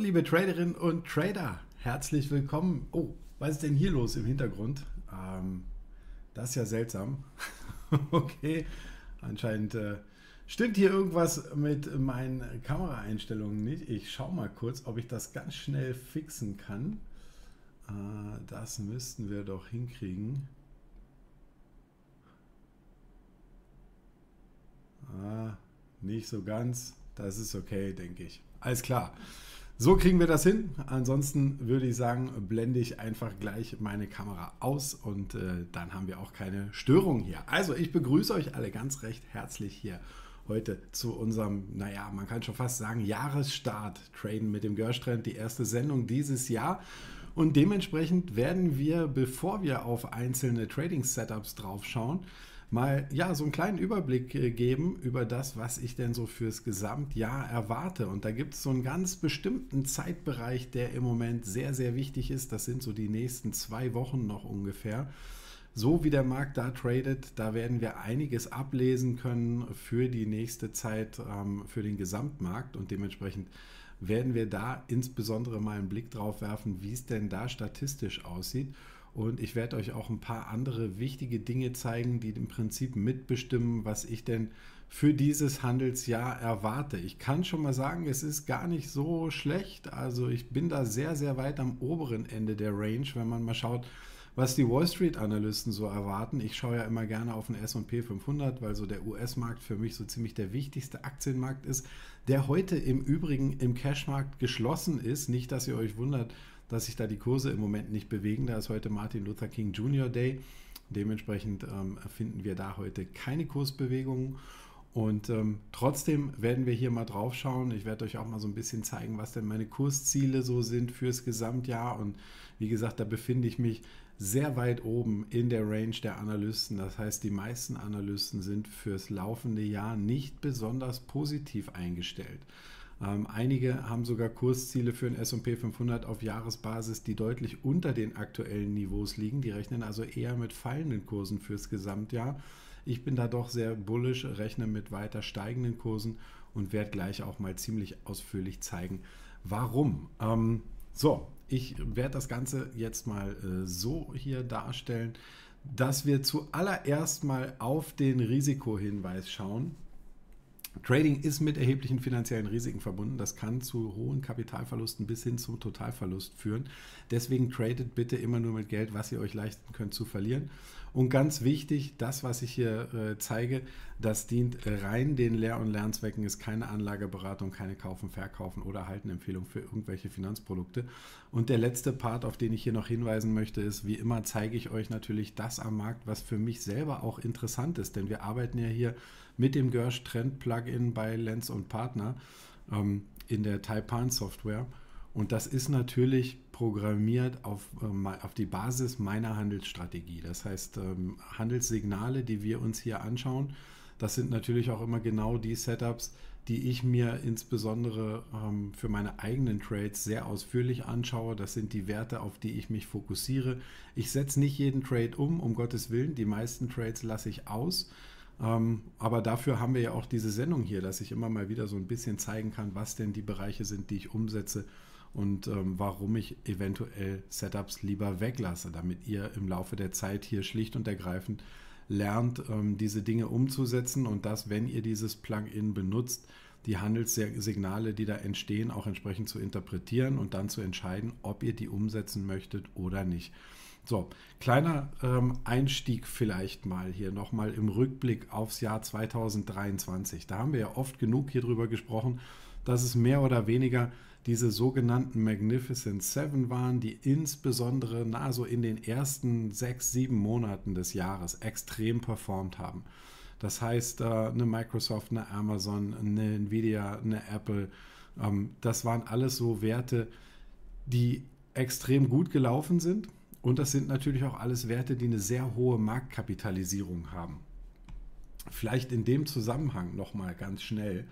Liebe Traderinnen und Trader, herzlich willkommen. Oh, was ist denn hier los im Hintergrund? Ähm, das ist ja seltsam. okay, anscheinend äh, stimmt hier irgendwas mit meinen Kameraeinstellungen nicht. Ich schaue mal kurz, ob ich das ganz schnell fixen kann. Äh, das müssten wir doch hinkriegen. Ah, nicht so ganz. Das ist okay, denke ich. Alles klar. So kriegen wir das hin. Ansonsten würde ich sagen, blende ich einfach gleich meine Kamera aus und äh, dann haben wir auch keine Störung hier. Also ich begrüße euch alle ganz recht herzlich hier heute zu unserem, naja, man kann schon fast sagen, Jahresstart Traden mit dem Görstrand, die erste Sendung dieses Jahr. Und dementsprechend werden wir, bevor wir auf einzelne Trading-Setups draufschauen, mal ja so einen kleinen Überblick äh, geben über das, was ich denn so fürs Gesamtjahr erwarte. Und da gibt es so einen ganz bestimmten Zeitbereich, der im Moment sehr, sehr wichtig ist. Das sind so die nächsten zwei Wochen noch ungefähr. So wie der Markt da tradet, da werden wir einiges ablesen können für die nächste Zeit, ähm, für den Gesamtmarkt und dementsprechend werden wir da insbesondere mal einen Blick drauf werfen, wie es denn da statistisch aussieht. Und ich werde euch auch ein paar andere wichtige Dinge zeigen, die im Prinzip mitbestimmen, was ich denn für dieses Handelsjahr erwarte. Ich kann schon mal sagen, es ist gar nicht so schlecht. Also ich bin da sehr, sehr weit am oberen Ende der Range, wenn man mal schaut, was die Wall Street Analysten so erwarten. Ich schaue ja immer gerne auf den S&P 500, weil so der US-Markt für mich so ziemlich der wichtigste Aktienmarkt ist, der heute im Übrigen im Cashmarkt geschlossen ist. Nicht, dass ihr euch wundert, dass sich da die Kurse im Moment nicht bewegen. Da ist heute Martin Luther King Jr. Day. Dementsprechend ähm, finden wir da heute keine Kursbewegungen. Und ähm, trotzdem werden wir hier mal drauf schauen. Ich werde euch auch mal so ein bisschen zeigen, was denn meine Kursziele so sind fürs Gesamtjahr. Und wie gesagt, da befinde ich mich sehr weit oben in der Range der Analysten. Das heißt, die meisten Analysten sind fürs laufende Jahr nicht besonders positiv eingestellt. Ähm, einige haben sogar Kursziele für den S&P 500 auf Jahresbasis, die deutlich unter den aktuellen Niveaus liegen. Die rechnen also eher mit fallenden Kursen fürs Gesamtjahr. Ich bin da doch sehr bullisch, rechne mit weiter steigenden Kursen und werde gleich auch mal ziemlich ausführlich zeigen, warum. Ähm, so, ich werde das Ganze jetzt mal äh, so hier darstellen, dass wir zuallererst mal auf den Risikohinweis schauen. Trading ist mit erheblichen finanziellen Risiken verbunden. Das kann zu hohen Kapitalverlusten bis hin zum Totalverlust führen. Deswegen tradet bitte immer nur mit Geld, was ihr euch leisten könnt zu verlieren. Und ganz wichtig, das, was ich hier äh, zeige, das dient rein den Lehr- und Lernzwecken, ist keine Anlageberatung, keine Kaufen, Verkaufen oder Haltenempfehlung für irgendwelche Finanzprodukte. Und der letzte Part, auf den ich hier noch hinweisen möchte, ist, wie immer zeige ich euch natürlich das am Markt, was für mich selber auch interessant ist. Denn wir arbeiten ja hier mit dem Gersh Trend Plugin bei Lens und Partner ähm, in der Taipan Software. Und das ist natürlich programmiert auf, ähm, auf die Basis meiner Handelsstrategie. Das heißt, ähm, Handelssignale, die wir uns hier anschauen, das sind natürlich auch immer genau die Setups, die ich mir insbesondere ähm, für meine eigenen Trades sehr ausführlich anschaue. Das sind die Werte, auf die ich mich fokussiere. Ich setze nicht jeden Trade um, um Gottes Willen. Die meisten Trades lasse ich aus. Ähm, aber dafür haben wir ja auch diese Sendung hier, dass ich immer mal wieder so ein bisschen zeigen kann, was denn die Bereiche sind, die ich umsetze und ähm, warum ich eventuell Setups lieber weglasse, damit ihr im Laufe der Zeit hier schlicht und ergreifend lernt, ähm, diese Dinge umzusetzen und dass, wenn ihr dieses Plugin benutzt, die Handelssignale, die da entstehen, auch entsprechend zu interpretieren und dann zu entscheiden, ob ihr die umsetzen möchtet oder nicht. So, kleiner ähm, Einstieg vielleicht mal hier nochmal im Rückblick aufs Jahr 2023. Da haben wir ja oft genug hier drüber gesprochen, dass es mehr oder weniger diese sogenannten Magnificent Seven waren, die insbesondere na, so in den ersten sechs, sieben Monaten des Jahres extrem performt haben. Das heißt, äh, eine Microsoft, eine Amazon, eine Nvidia, eine Apple, ähm, das waren alles so Werte, die extrem gut gelaufen sind und das sind natürlich auch alles Werte, die eine sehr hohe Marktkapitalisierung haben. Vielleicht in dem Zusammenhang nochmal ganz schnell.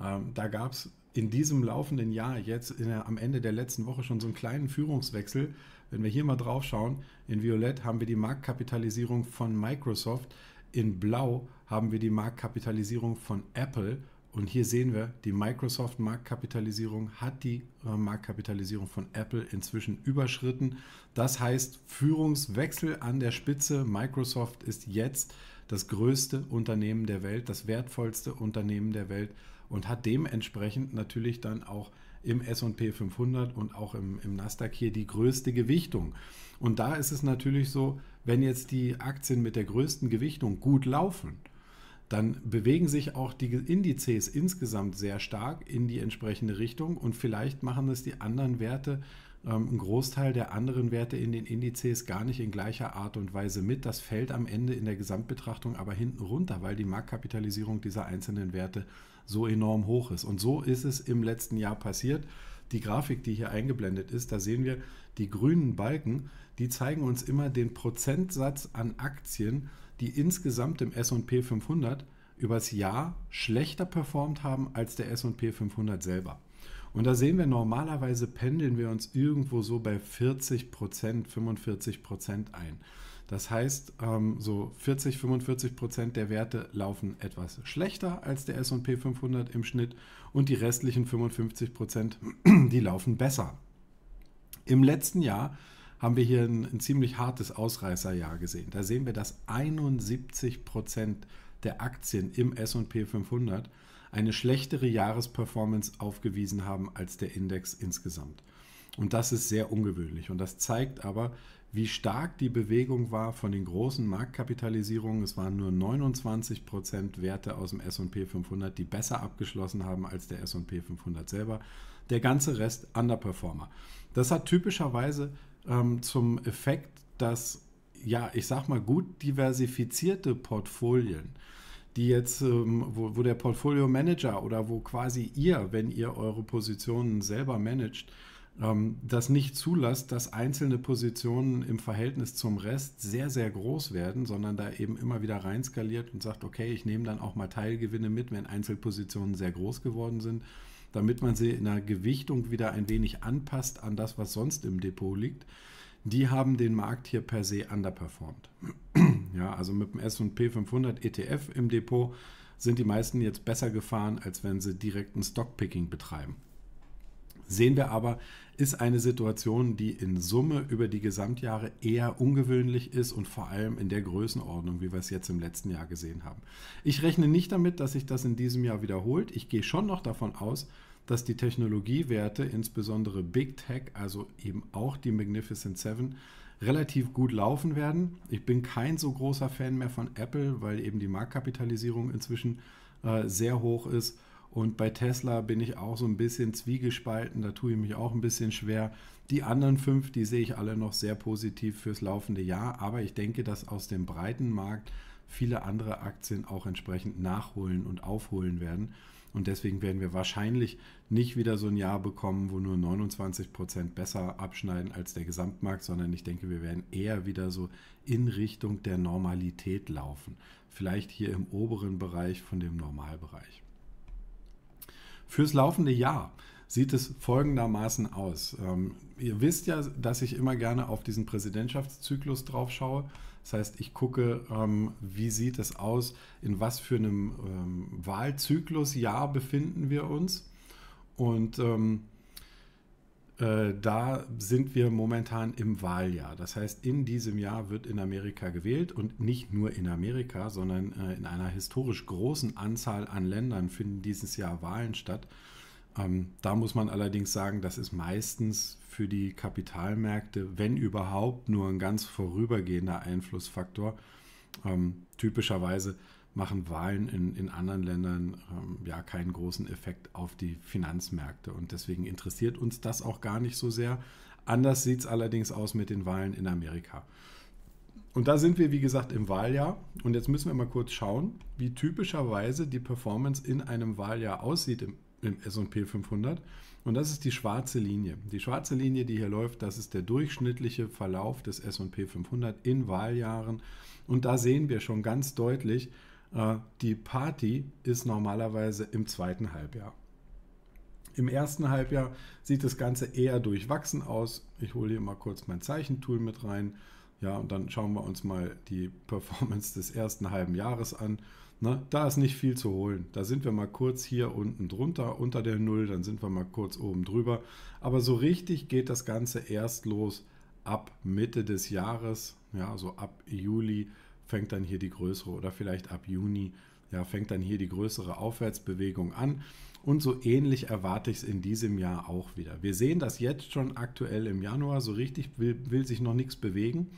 Ähm, da gab es in diesem laufenden Jahr jetzt der, am Ende der letzten Woche schon so einen kleinen Führungswechsel. Wenn wir hier mal drauf schauen, in Violett haben wir die Marktkapitalisierung von Microsoft, in Blau haben wir die Marktkapitalisierung von Apple Und hier sehen wir, die Microsoft-Marktkapitalisierung hat die äh, Marktkapitalisierung von Apple inzwischen überschritten. Das heißt, Führungswechsel an der Spitze. Microsoft ist jetzt das größte Unternehmen der Welt, das wertvollste Unternehmen der Welt und hat dementsprechend natürlich dann auch im SP 500 und auch im, im Nasdaq hier die größte Gewichtung. Und da ist es natürlich so, wenn jetzt die Aktien mit der größten Gewichtung gut laufen, dann bewegen sich auch die Indizes insgesamt sehr stark in die entsprechende Richtung und vielleicht machen es die anderen Werte, ähm, einen Großteil der anderen Werte in den Indizes gar nicht in gleicher Art und Weise mit. Das fällt am Ende in der Gesamtbetrachtung aber hinten runter, weil die Marktkapitalisierung dieser einzelnen Werte so enorm hoch ist. Und so ist es im letzten Jahr passiert. Die Grafik, die hier eingeblendet ist, da sehen wir die grünen Balken, die zeigen uns immer den Prozentsatz an Aktien, die insgesamt im SP 500 übers Jahr schlechter performt haben als der SP 500 selber. Und da sehen wir, normalerweise pendeln wir uns irgendwo so bei 40 Prozent, 45 Prozent ein. Das heißt, ähm, so 40, 45 Prozent der Werte laufen etwas schlechter als der SP 500 im Schnitt und die restlichen 55 Prozent, die laufen besser. Im letzten Jahr haben wir hier ein, ein ziemlich hartes Ausreißerjahr gesehen. Da sehen wir, dass 71 Prozent der Aktien im SP 500 eine schlechtere Jahresperformance aufgewiesen haben als der Index insgesamt. Und das ist sehr ungewöhnlich. Und das zeigt aber, wie stark die Bewegung war von den großen Marktkapitalisierungen. Es waren nur 29 Prozent Werte aus dem SP 500, die besser abgeschlossen haben als der SP 500 selber. Der ganze Rest Underperformer. Das hat typischerweise ähm, zum Effekt, dass, ja, ich sag mal, gut diversifizierte Portfolien, die jetzt, ähm, wo, wo der Portfolio Manager oder wo quasi ihr, wenn ihr eure Positionen selber managt, ähm, das nicht zulässt, dass einzelne Positionen im Verhältnis zum Rest sehr, sehr groß werden, sondern da eben immer wieder reinskaliert und sagt, okay, ich nehme dann auch mal Teilgewinne mit, wenn Einzelpositionen sehr groß geworden sind, damit man sie in der Gewichtung wieder ein wenig anpasst an das, was sonst im Depot liegt. Die haben den Markt hier per se underperformed. ja, also mit dem S&P 500 ETF im Depot sind die meisten jetzt besser gefahren, als wenn sie direkten Stockpicking betreiben. Sehen wir aber, ist eine Situation, die in Summe über die Gesamtjahre eher ungewöhnlich ist und vor allem in der Größenordnung, wie wir es jetzt im letzten Jahr gesehen haben. Ich rechne nicht damit, dass sich das in diesem Jahr wiederholt. Ich gehe schon noch davon aus, dass die Technologiewerte, insbesondere Big Tech, also eben auch die Magnificent Seven, relativ gut laufen werden. Ich bin kein so großer Fan mehr von Apple, weil eben die Marktkapitalisierung inzwischen äh, sehr hoch ist und bei Tesla bin ich auch so ein bisschen zwiegespalten, da tue ich mich auch ein bisschen schwer. Die anderen fünf, die sehe ich alle noch sehr positiv fürs laufende Jahr, aber ich denke, dass aus dem breiten Markt viele andere Aktien auch entsprechend nachholen und aufholen werden. Und deswegen werden wir wahrscheinlich nicht wieder so ein Jahr bekommen, wo nur 29 Prozent besser abschneiden als der Gesamtmarkt, sondern ich denke, wir werden eher wieder so in Richtung der Normalität laufen. Vielleicht hier im oberen Bereich von dem Normalbereich. Fürs laufende Jahr sieht es folgendermaßen aus. Ähm, ihr wisst ja, dass ich immer gerne auf diesen Präsidentschaftszyklus drauf schaue. Das heißt, ich gucke, ähm, wie sieht es aus, in was für einem ähm, Wahlzyklusjahr befinden wir uns. Und ähm, äh, da sind wir momentan im Wahljahr. Das heißt, in diesem Jahr wird in Amerika gewählt und nicht nur in Amerika, sondern äh, in einer historisch großen Anzahl an Ländern finden dieses Jahr Wahlen statt. Ähm, da muss man allerdings sagen, das ist meistens für die Kapitalmärkte, wenn überhaupt, nur ein ganz vorübergehender Einflussfaktor. Ähm, typischerweise machen Wahlen in, in anderen Ländern ähm, ja keinen großen Effekt auf die Finanzmärkte. Und deswegen interessiert uns das auch gar nicht so sehr. Anders sieht es allerdings aus mit den Wahlen in Amerika. Und da sind wir, wie gesagt, im Wahljahr. Und jetzt müssen wir mal kurz schauen, wie typischerweise die Performance in einem Wahljahr aussieht im, im SP 500. Und das ist die schwarze Linie. Die schwarze Linie, die hier läuft, das ist der durchschnittliche Verlauf des SP 500 in Wahljahren. Und da sehen wir schon ganz deutlich, äh, die Party ist normalerweise im zweiten Halbjahr. Im ersten Halbjahr sieht das Ganze eher durchwachsen aus. Ich hole hier mal kurz mein Zeichentool mit rein. Ja, und dann schauen wir uns mal die Performance des ersten halben Jahres an. Na, da ist nicht viel zu holen. Da sind wir mal kurz hier unten drunter, unter der Null, dann sind wir mal kurz oben drüber. Aber so richtig geht das Ganze erst los ab Mitte des Jahres, ja, so ab Juli fängt dann hier die größere oder vielleicht ab Juni, ja, fängt dann hier die größere Aufwärtsbewegung an. Und so ähnlich erwarte ich es in diesem Jahr auch wieder. Wir sehen das jetzt schon aktuell im Januar. So richtig will, will sich noch nichts bewegen.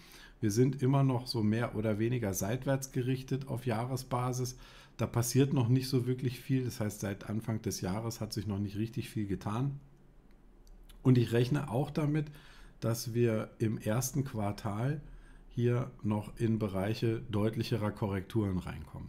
Wir sind immer noch so mehr oder weniger seitwärts gerichtet auf Jahresbasis. Da passiert noch nicht so wirklich viel. Das heißt, seit Anfang des Jahres hat sich noch nicht richtig viel getan. Und ich rechne auch damit, dass wir im ersten Quartal hier noch in Bereiche deutlicherer Korrekturen reinkommen.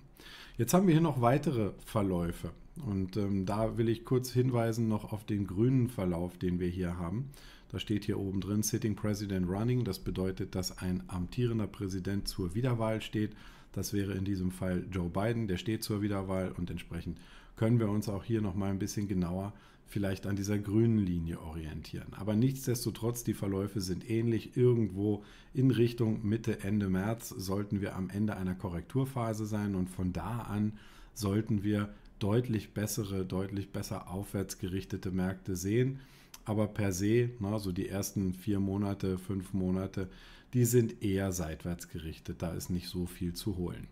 Jetzt haben wir hier noch weitere Verläufe. Und ähm, da will ich kurz hinweisen noch auf den grünen Verlauf, den wir hier haben. Da steht hier oben drin Sitting President Running. Das bedeutet, dass ein amtierender Präsident zur Wiederwahl steht. Das wäre in diesem Fall Joe Biden, der steht zur Wiederwahl und entsprechend können wir uns auch hier noch mal ein bisschen genauer vielleicht an dieser grünen Linie orientieren. Aber nichtsdestotrotz, die Verläufe sind ähnlich. Irgendwo in Richtung Mitte, Ende März sollten wir am Ende einer Korrekturphase sein und von da an sollten wir deutlich bessere, deutlich besser aufwärts gerichtete Märkte sehen aber per se, na, so die ersten vier Monate, fünf Monate, die sind eher seitwärts gerichtet. Da ist nicht so viel zu holen.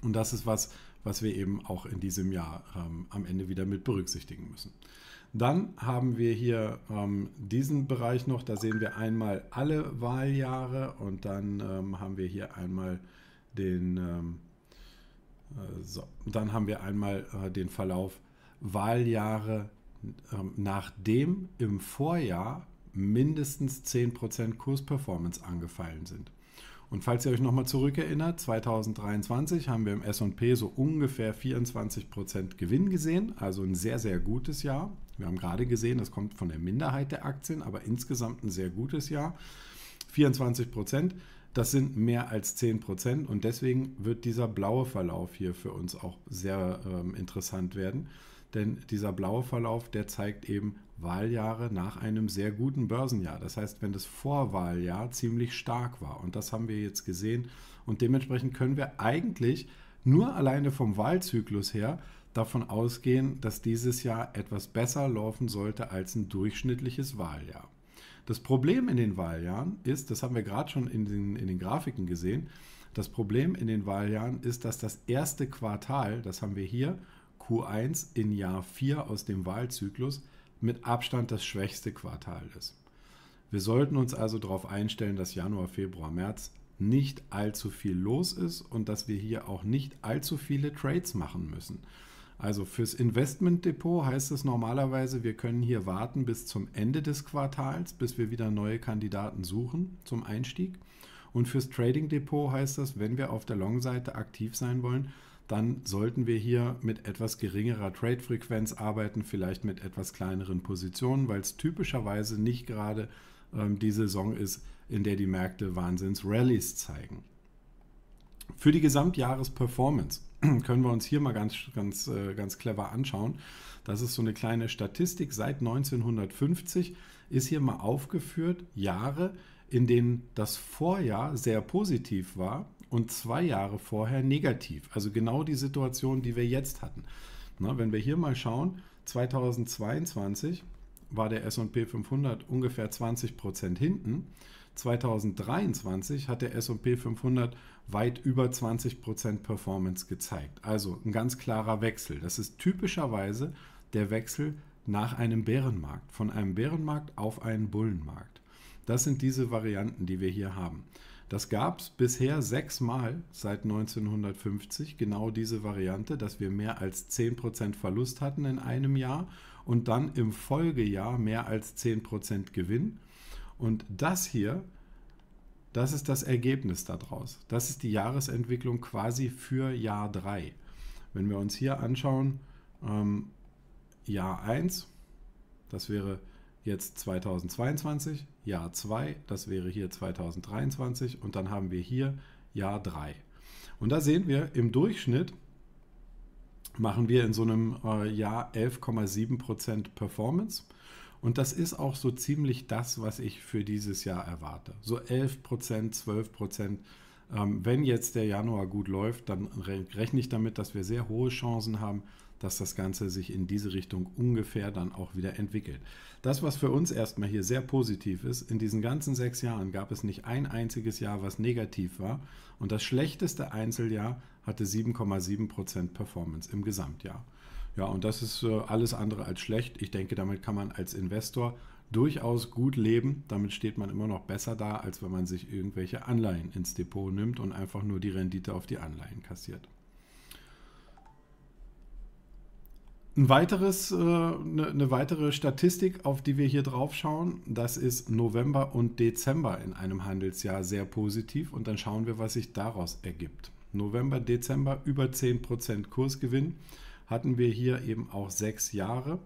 Und das ist was, was wir eben auch in diesem Jahr ähm, am Ende wieder mit berücksichtigen müssen. Dann haben wir hier ähm, diesen Bereich noch, da sehen wir einmal alle Wahljahre und dann ähm, haben wir hier einmal den, ähm, äh, so, dann haben wir einmal äh, den Verlauf Wahljahre nachdem im Vorjahr mindestens 10% Kursperformance angefallen sind. Und falls ihr euch nochmal zurückerinnert, 2023 haben wir im SP so ungefähr 24% Gewinn gesehen, also ein sehr, sehr gutes Jahr. Wir haben gerade gesehen, das kommt von der Minderheit der Aktien, aber insgesamt ein sehr gutes Jahr. 24% das sind mehr als 10% und deswegen wird dieser blaue Verlauf hier für uns auch sehr ähm, interessant werden denn dieser blaue Verlauf, der zeigt eben Wahljahre nach einem sehr guten Börsenjahr. Das heißt, wenn das Vorwahljahr ziemlich stark war und das haben wir jetzt gesehen und dementsprechend können wir eigentlich nur alleine vom Wahlzyklus her davon ausgehen, dass dieses Jahr etwas besser laufen sollte als ein durchschnittliches Wahljahr. Das Problem in den Wahljahren ist, das haben wir gerade schon in den, in den Grafiken gesehen, das Problem in den Wahljahren ist, dass das erste Quartal, das haben wir hier, Q1 in Jahr 4 aus dem Wahlzyklus mit Abstand das schwächste Quartal ist. Wir sollten uns also darauf einstellen, dass Januar, Februar, März nicht allzu viel los ist und dass wir hier auch nicht allzu viele Trades machen müssen. Also fürs Investmentdepot heißt es normalerweise, wir können hier warten bis zum Ende des Quartals, bis wir wieder neue Kandidaten suchen zum Einstieg. Und fürs Trading Depot heißt das, wenn wir auf der Long-Seite aktiv sein wollen, dann sollten wir hier mit etwas geringerer Trade-Frequenz arbeiten, vielleicht mit etwas kleineren Positionen, weil es typischerweise nicht gerade ähm, die Saison ist, in der die Märkte Wahnsinns-Rallies zeigen. Für die Gesamtjahresperformance können wir uns hier mal ganz, ganz, äh, ganz clever anschauen. Das ist so eine kleine Statistik. Seit 1950 ist hier mal aufgeführt Jahre, in denen das Vorjahr sehr positiv war und zwei Jahre vorher negativ. Also genau die Situation, die wir jetzt hatten. Na, wenn wir hier mal schauen, 2022 war der SP 500 ungefähr 20 Prozent hinten. 2023 hat der SP 500 weit über 20 Prozent Performance gezeigt. Also ein ganz klarer Wechsel. Das ist typischerweise der Wechsel nach einem Bärenmarkt, von einem Bärenmarkt auf einen Bullenmarkt. Das sind diese Varianten, die wir hier haben. Das gab es bisher sechsmal seit 1950, genau diese Variante, dass wir mehr als 10% Verlust hatten in einem Jahr und dann im Folgejahr mehr als 10% Gewinn. Und das hier, das ist das Ergebnis daraus. Das ist die Jahresentwicklung quasi für Jahr 3. Wenn wir uns hier anschauen, ähm, Jahr 1, das wäre jetzt 2022, Jahr 2, das wäre hier 2023 und dann haben wir hier Jahr 3. Und da sehen wir im Durchschnitt machen wir in so einem äh, Jahr 11,7% Performance Und das ist auch so ziemlich das, was ich für dieses Jahr erwarte. So 11 Prozent, 12 Prozent. Ähm, wenn jetzt der Januar gut läuft, dann rechne ich damit, dass wir sehr hohe Chancen haben, dass das Ganze sich in diese Richtung ungefähr dann auch wieder entwickelt. Das, was für uns erstmal hier sehr positiv ist, in diesen ganzen sechs Jahren gab es nicht ein einziges Jahr, was negativ war. Und das schlechteste Einzeljahr hatte 7,7% Performance im Gesamtjahr. Ja, und das ist äh, alles andere als schlecht. Ich denke, damit kann man als Investor durchaus gut leben. Damit steht man immer noch besser da, als wenn man sich irgendwelche Anleihen ins Depot nimmt und einfach nur die Rendite auf die Anleihen kassiert. Ein weiteres, eine, äh, eine weitere Statistik, auf die wir hier drauf schauen, das ist November und Dezember in einem Handelsjahr sehr positiv und dann schauen wir, was sich daraus ergibt. November, Dezember über 10% Kursgewinn hatten wir hier eben auch sechs Jahre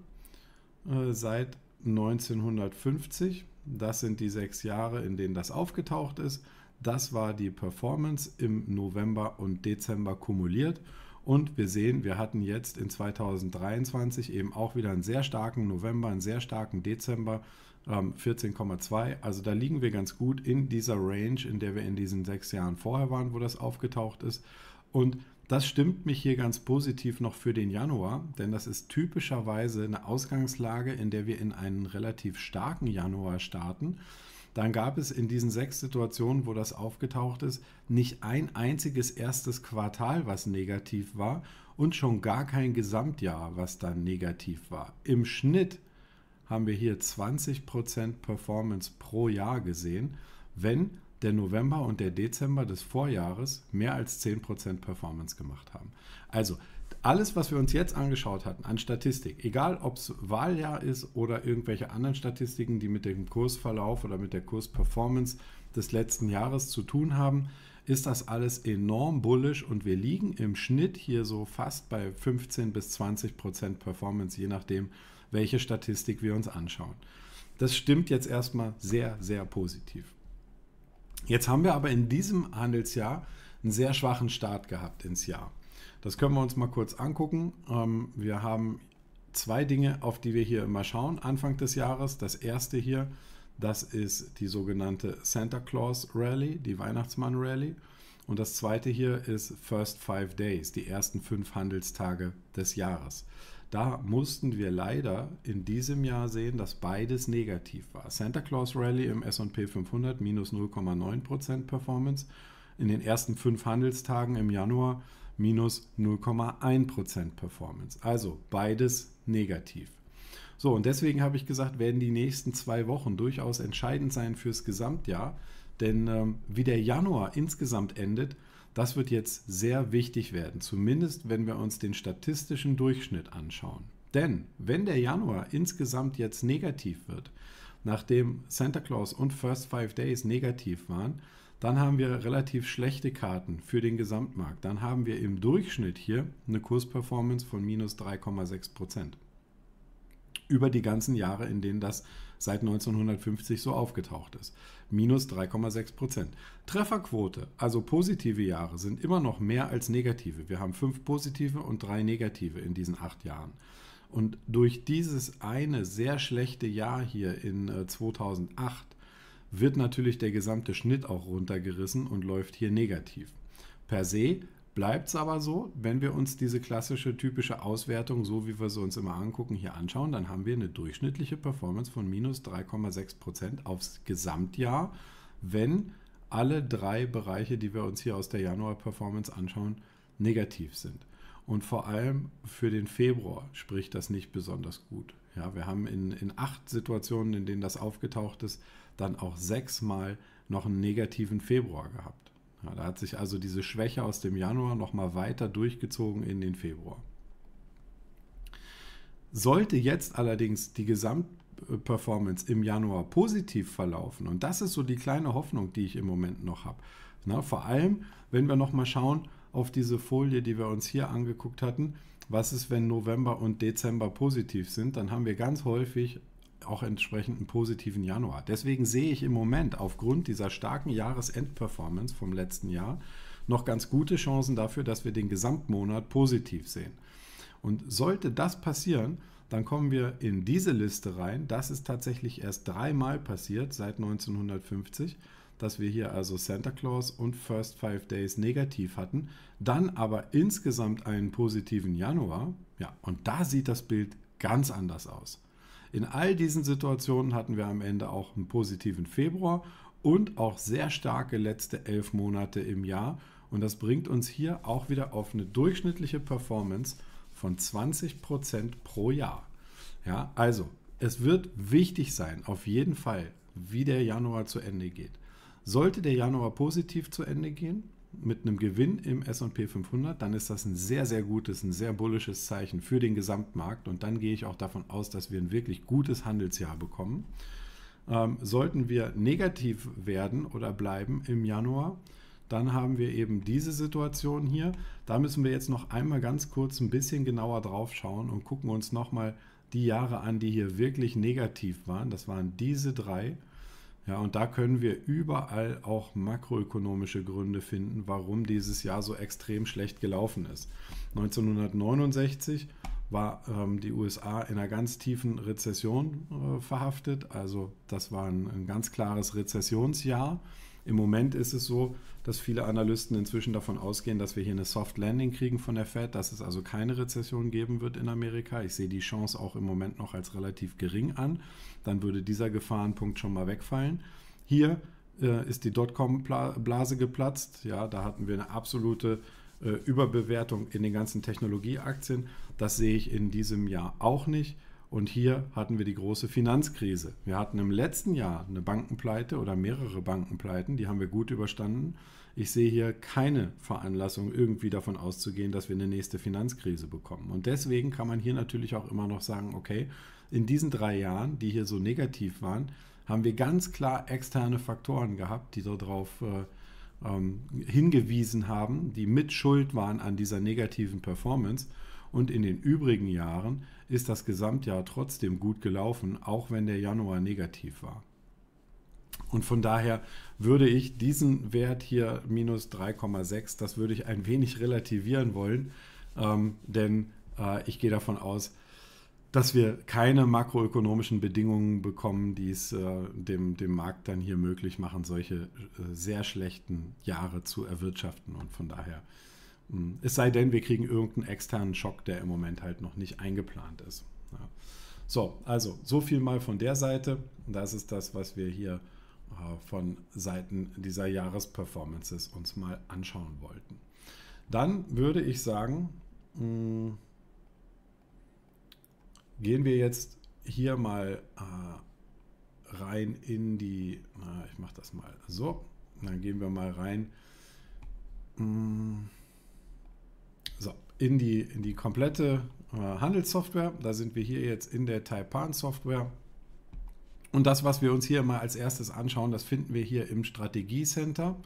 äh, seit 1950. Das sind die sechs Jahre, in denen das aufgetaucht ist. Das war die Performance im November und Dezember kumuliert. Und wir sehen, wir hatten jetzt in 2023 eben auch wieder einen sehr starken November, einen sehr starken Dezember, 14,2. Ähm, also da liegen wir ganz gut in dieser Range, in der wir in diesen sechs Jahren vorher waren, wo das aufgetaucht ist. Und das stimmt mich hier ganz positiv noch für den Januar, denn das ist typischerweise eine Ausgangslage, in der wir in einen relativ starken Januar starten dann gab es in diesen sechs Situationen, wo das aufgetaucht ist, nicht ein einziges erstes Quartal, was negativ war und schon gar kein Gesamtjahr, was dann negativ war. Im Schnitt haben wir hier 20% Performance pro Jahr gesehen, wenn der November und der Dezember des Vorjahres mehr als 10% Performance gemacht haben. Also alles, was wir uns jetzt angeschaut hatten an Statistik, egal ob es Wahljahr ist oder irgendwelche anderen Statistiken, die mit dem Kursverlauf oder mit der Kursperformance des letzten Jahres zu tun haben, ist das alles enorm bullisch und wir liegen im Schnitt hier so fast bei 15 bis 20 Prozent Performance, je nachdem, welche Statistik wir uns anschauen. Das stimmt jetzt erstmal sehr, sehr positiv. Jetzt haben wir aber in diesem Handelsjahr einen sehr schwachen Start gehabt ins Jahr. Das können wir uns mal kurz angucken. Ähm, wir haben zwei Dinge, auf die wir hier immer schauen, Anfang des Jahres. Das erste hier, das ist die sogenannte Santa Claus Rally, die Weihnachtsmann Rally. Und das zweite hier ist First Five Days, die ersten fünf Handelstage des Jahres. Da mussten wir leider in diesem Jahr sehen, dass beides negativ war. Santa Claus Rally im SP 500 minus 0,9% Performance. In den ersten fünf Handelstagen im Januar minus 0,1% Performance. Also beides negativ. So, und deswegen habe ich gesagt, werden die nächsten zwei Wochen durchaus entscheidend sein fürs Gesamtjahr. Denn ähm, wie der Januar insgesamt endet, das wird jetzt sehr wichtig werden. Zumindest wenn wir uns den statistischen Durchschnitt anschauen. Denn wenn der Januar insgesamt jetzt negativ wird, nachdem Santa Claus und First Five Days negativ waren, dann haben wir relativ schlechte Karten für den Gesamtmarkt. Dann haben wir im Durchschnitt hier eine Kursperformance von minus 3,6 Prozent. Über die ganzen Jahre, in denen das seit 1950 so aufgetaucht ist. Minus 3,6 Prozent. Trefferquote, also positive Jahre, sind immer noch mehr als negative. Wir haben fünf positive und drei negative in diesen acht Jahren. Und durch dieses eine sehr schlechte Jahr hier in 2008 äh, wird natürlich der gesamte Schnitt auch runtergerissen und läuft hier negativ. Per se bleibt es aber so, wenn wir uns diese klassische typische Auswertung, so wie wir sie uns immer angucken, hier anschauen, dann haben wir eine durchschnittliche Performance von minus 3,6 Prozent aufs Gesamtjahr, wenn alle drei Bereiche, die wir uns hier aus der Januar-Performance anschauen, negativ sind. Und vor allem für den Februar spricht das nicht besonders gut. Ja, wir haben in, in acht Situationen, in denen das aufgetaucht ist, dann auch sechsmal noch einen negativen Februar gehabt. Ja, da hat sich also diese Schwäche aus dem Januar nochmal weiter durchgezogen in den Februar. Sollte jetzt allerdings die Gesamtperformance im Januar positiv verlaufen, und das ist so die kleine Hoffnung, die ich im Moment noch habe, Na, vor allem, wenn wir nochmal schauen auf diese Folie, die wir uns hier angeguckt hatten, was ist, wenn November und Dezember positiv sind, dann haben wir ganz häufig auch entsprechend einen positiven Januar. Deswegen sehe ich im Moment aufgrund dieser starken Jahresendperformance vom letzten Jahr noch ganz gute Chancen dafür, dass wir den Gesamtmonat positiv sehen. Und sollte das passieren, dann kommen wir in diese Liste rein. Das ist tatsächlich erst dreimal passiert seit 1950, dass wir hier also Santa Claus und First Five Days negativ hatten, dann aber insgesamt einen positiven Januar. Ja, und da sieht das Bild ganz anders aus. In all diesen Situationen hatten wir am Ende auch einen positiven Februar und auch sehr starke letzte elf Monate im Jahr. Und das bringt uns hier auch wieder auf eine durchschnittliche Performance von 20% pro Jahr. Ja, also es wird wichtig sein, auf jeden Fall, wie der Januar zu Ende geht. Sollte der Januar positiv zu Ende gehen, mit einem Gewinn im SP 500, dann ist das ein sehr, sehr gutes, ein sehr bullisches Zeichen für den Gesamtmarkt. Und dann gehe ich auch davon aus, dass wir ein wirklich gutes Handelsjahr bekommen. Ähm, sollten wir negativ werden oder bleiben im Januar, dann haben wir eben diese Situation hier. Da müssen wir jetzt noch einmal ganz kurz ein bisschen genauer drauf schauen und gucken uns nochmal die Jahre an, die hier wirklich negativ waren. Das waren diese drei. Ja, und da können wir überall auch makroökonomische Gründe finden, warum dieses Jahr so extrem schlecht gelaufen ist. 1969 war ähm, die USA in einer ganz tiefen Rezession äh, verhaftet. Also das war ein, ein ganz klares Rezessionsjahr. Im Moment ist es so, dass viele Analysten inzwischen davon ausgehen, dass wir hier eine Soft Landing kriegen von der Fed, dass es also keine Rezession geben wird in Amerika. Ich sehe die Chance auch im Moment noch als relativ gering an. Dann würde dieser Gefahrenpunkt schon mal wegfallen. Hier äh, ist die Dotcom-Blase geplatzt. Ja, da hatten wir eine absolute äh, Überbewertung in den ganzen Technologieaktien. Das sehe ich in diesem Jahr auch nicht. Und hier hatten wir die große Finanzkrise. Wir hatten im letzten Jahr eine Bankenpleite oder mehrere Bankenpleiten, die haben wir gut überstanden. Ich sehe hier keine Veranlassung, irgendwie davon auszugehen, dass wir eine nächste Finanzkrise bekommen. Und deswegen kann man hier natürlich auch immer noch sagen, okay, in diesen drei Jahren, die hier so negativ waren, haben wir ganz klar externe Faktoren gehabt, die darauf äh, ähm, hingewiesen haben, die mit Schuld waren an dieser negativen Performance. Und in den übrigen Jahren ist das Gesamtjahr trotzdem gut gelaufen, auch wenn der Januar negativ war. Und von daher würde ich diesen Wert hier minus 3,6, das würde ich ein wenig relativieren wollen, ähm, denn äh, ich gehe davon aus, dass wir keine makroökonomischen Bedingungen bekommen, die es äh, dem, dem Markt dann hier möglich machen, solche äh, sehr schlechten Jahre zu erwirtschaften. Und von daher hm. Es sei denn, wir kriegen irgendeinen externen Schock, der im Moment halt noch nicht eingeplant ist. Ja. So, also so viel mal von der Seite. Das ist das, was wir hier von Seiten dieser Jahresperformances uns mal anschauen wollten. Dann würde ich sagen, mh, hm, gehen wir jetzt hier mal äh, rein in die, ich mache das mal so, dann gehen wir mal rein. Mh, hm, so, in die, in die komplette äh, Handelssoftware. Da sind wir hier jetzt in der Taipan-Software. Und das, was wir uns hier mal als erstes anschauen, das finden wir hier im Strategiecenter.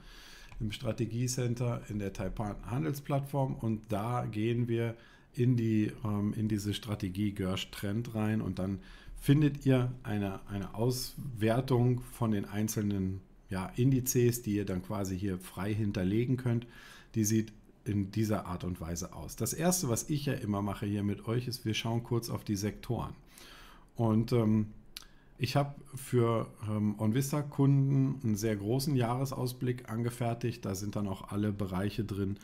Im Strategiecenter in der Taipan Handelsplattform. Und da gehen wir in, die, ähm, in diese Strategie Gersh Trend rein und dann findet ihr eine, eine Auswertung von den einzelnen ja, Indizes, die ihr dann quasi hier frei hinterlegen könnt. Die sieht in dieser Art und Weise aus. Das Erste, was ich ja immer mache hier mit euch, ist, wir schauen kurz auf die Sektoren. Und ähm, ich habe für ähm, OnVista-Kunden einen sehr großen Jahresausblick angefertigt. Da sind dann auch alle Bereiche drin,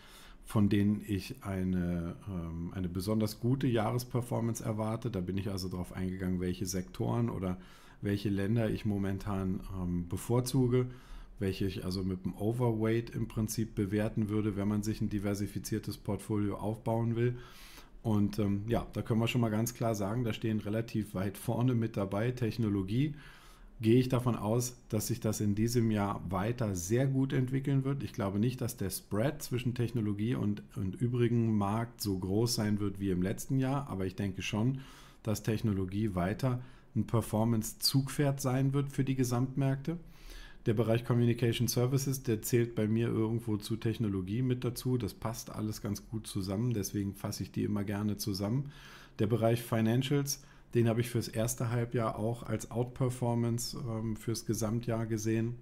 von denen ich eine, ähm, eine besonders gute Jahresperformance erwarte. Da bin ich also darauf eingegangen, welche Sektoren oder welche Länder ich momentan ähm, bevorzuge welche ich also mit dem Overweight im Prinzip bewerten würde, wenn man sich ein diversifiziertes Portfolio aufbauen will. Und ähm, ja, da können wir schon mal ganz klar sagen, da stehen relativ weit vorne mit dabei Technologie. Gehe ich davon aus, dass sich das in diesem Jahr weiter sehr gut entwickeln wird. Ich glaube nicht, dass der Spread zwischen Technologie und, und übrigen Markt so groß sein wird wie im letzten Jahr, aber ich denke schon, dass Technologie weiter ein Performance-Zugpferd sein wird für die Gesamtmärkte. Der Bereich Communication Services, der zählt bei mir irgendwo zu Technologie mit dazu. Das passt alles ganz gut zusammen, deswegen fasse ich die immer gerne zusammen. Der Bereich Financials, den habe ich fürs erste Halbjahr auch als Outperformance ähm, fürs Gesamtjahr gesehen.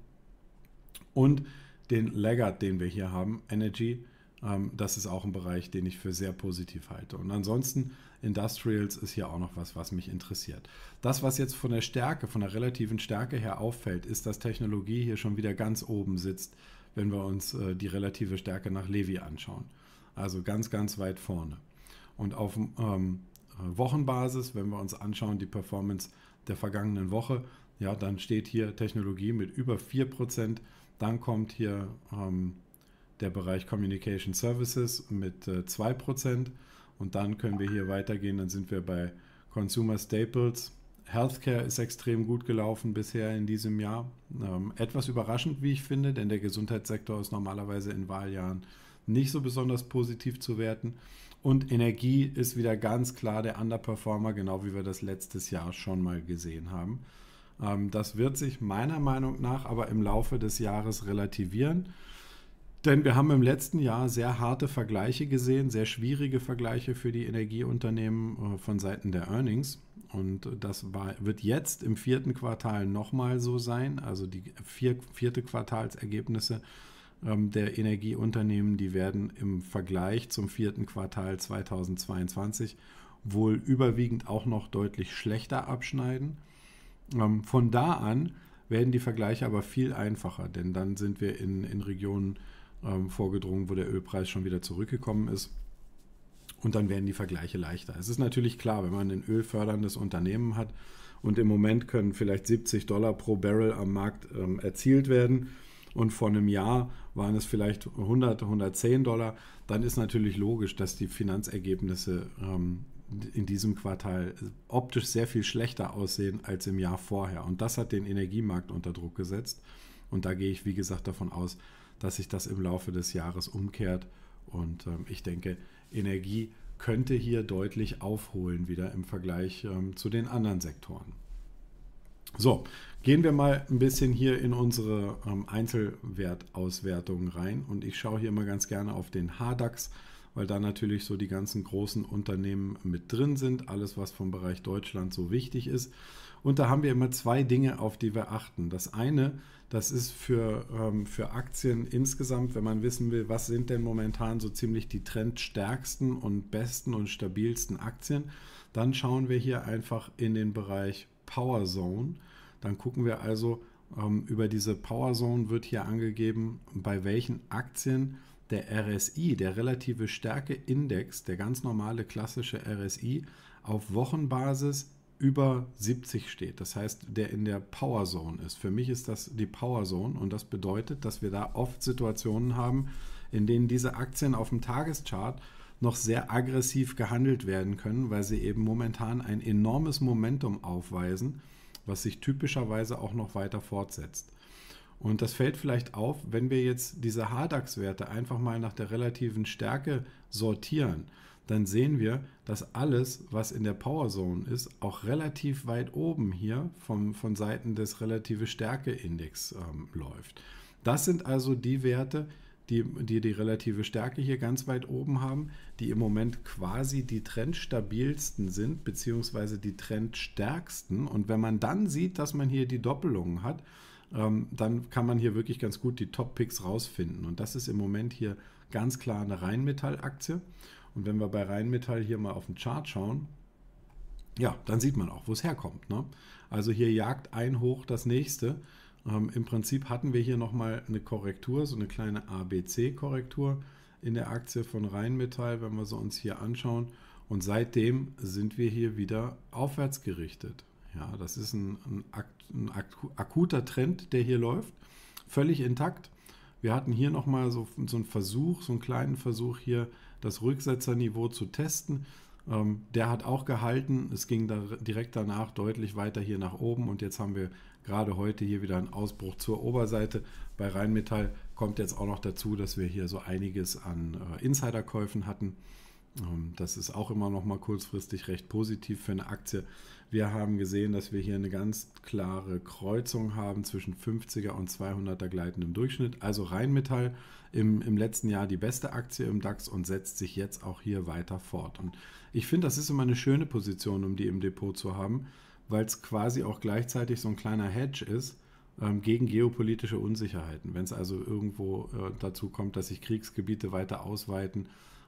Und den Laggard, den wir hier haben, Energy, Ähm, das ist auch ein Bereich, den ich für sehr positiv halte. Und ansonsten, Industrials ist hier auch noch was, was mich interessiert. Das, was jetzt von der Stärke, von der relativen Stärke her auffällt, ist, dass Technologie hier schon wieder ganz oben sitzt, wenn wir uns äh, die relative Stärke nach Levi anschauen. Also ganz, ganz weit vorne. Und auf ähm, Wochenbasis, wenn wir uns anschauen, die Performance der vergangenen Woche, ja, dann steht hier Technologie mit über 4%. Dann kommt hier ähm, der Bereich Communication Services mit äh, 2%. Und dann können wir hier weitergehen. Dann sind wir bei Consumer Staples. Healthcare ist extrem gut gelaufen bisher in diesem Jahr. Ähm, etwas überraschend, wie ich finde, denn der Gesundheitssektor ist normalerweise in Wahljahren nicht so besonders positiv zu werten. Und Energie ist wieder ganz klar der Underperformer, genau wie wir das letztes Jahr schon mal gesehen haben. Ähm, das wird sich meiner Meinung nach aber im Laufe des Jahres relativieren. Denn wir haben im letzten Jahr sehr harte Vergleiche gesehen, sehr schwierige Vergleiche für die Energieunternehmen äh, von Seiten der Earnings. Und das war, wird jetzt im vierten Quartal nochmal so sein. Also die vier, vierte Quartalsergebnisse ähm, der Energieunternehmen, die werden im Vergleich zum vierten Quartal 2022 wohl überwiegend auch noch deutlich schlechter abschneiden. Ähm, von da an werden die Vergleiche aber viel einfacher, denn dann sind wir in, in Regionen ähm, vorgedrungen, wo der Ölpreis schon wieder zurückgekommen ist. Und dann werden die Vergleiche leichter. Es ist natürlich klar, wenn man ein ölförderndes Unternehmen hat und im Moment können vielleicht 70 Dollar pro Barrel am Markt ähm, erzielt werden und vor einem Jahr waren es vielleicht 100, 110 Dollar, dann ist natürlich logisch, dass die Finanzergebnisse ähm, in diesem Quartal optisch sehr viel schlechter aussehen als im Jahr vorher. Und das hat den Energiemarkt unter Druck gesetzt. Und da gehe ich, wie gesagt, davon aus, dass sich das im Laufe des Jahres umkehrt. Und ähm, ich denke, Energie könnte hier deutlich aufholen wieder im Vergleich ähm, zu den anderen Sektoren. So, gehen wir mal ein bisschen hier in unsere ähm, Einzelwertauswertung rein und ich schaue hier immer ganz gerne auf den HDAX, weil da natürlich so die ganzen großen Unternehmen mit drin sind, alles was vom Bereich Deutschland so wichtig ist. Und da haben wir immer zwei Dinge, auf die wir achten. Das eine, das ist für, ähm, für Aktien insgesamt, wenn man wissen will, was sind denn momentan so ziemlich die trendstärksten und besten und stabilsten Aktien, dann schauen wir hier einfach in den Bereich Power Zone. Dann gucken wir also, ähm, über diese Power Zone wird hier angegeben, bei welchen Aktien der RSI, der relative Stärke-Index, der ganz normale klassische RSI, auf Wochenbasis über 70 steht. Das heißt, der in der Power Zone ist. Für mich ist das die Power Zone und das bedeutet, dass wir da oft Situationen haben, in denen diese Aktien auf dem Tageschart noch sehr aggressiv gehandelt werden können, weil sie eben momentan ein enormes Momentum aufweisen, was sich typischerweise auch noch weiter fortsetzt. Und das fällt vielleicht auf, wenn wir jetzt diese HDAX-Werte einfach mal nach der relativen Stärke sortieren, dann sehen wir, dass alles, was in der Powerzone ist, auch relativ weit oben hier vom, von Seiten des relative Stärke-Index ähm, läuft. Das sind also die Werte, die, die die relative Stärke hier ganz weit oben haben, die im Moment quasi die trendstabilsten sind, beziehungsweise die trendstärksten. Und wenn man dann sieht, dass man hier die Doppelungen hat, ähm, dann kann man hier wirklich ganz gut die Top-Picks rausfinden. Und das ist im Moment hier ganz klar eine Rheinmetall-Aktie. Und wenn wir bei Rheinmetall hier mal auf den Chart schauen, ja, dann sieht man auch, wo es herkommt. Ne? Also hier jagt ein hoch das nächste. Ähm, Im Prinzip hatten wir hier nochmal eine Korrektur, so eine kleine ABC-Korrektur in der Aktie von Rheinmetall, wenn wir sie uns hier anschauen. Und seitdem sind wir hier wieder aufwärts gerichtet. Ja, das ist ein, ein, ein akuter Trend, der hier läuft, völlig intakt. Wir hatten hier nochmal so, so einen Versuch, so einen kleinen Versuch hier, das Rücksetzerniveau zu testen. Ähm, der hat auch gehalten. Es ging da direkt danach deutlich weiter hier nach oben und jetzt haben wir gerade heute hier wieder einen Ausbruch zur Oberseite. Bei Rheinmetall kommt jetzt auch noch dazu, dass wir hier so einiges an äh, Insiderkäufen hatten. Ähm, das ist auch immer noch mal kurzfristig recht positiv für eine Aktie. Wir haben gesehen, dass wir hier eine ganz klare Kreuzung haben zwischen 50er und 200er gleitendem Durchschnitt. Also Rheinmetall im, im letzten Jahr die beste Aktie im DAX und setzt sich jetzt auch hier weiter fort. Und ich finde, das ist immer eine schöne Position, um die im Depot zu haben, weil es quasi auch gleichzeitig so ein kleiner Hedge ist, ähm, gegen geopolitische Unsicherheiten. Wenn es also irgendwo äh, dazu kommt, dass sich Kriegsgebiete weiter ausweiten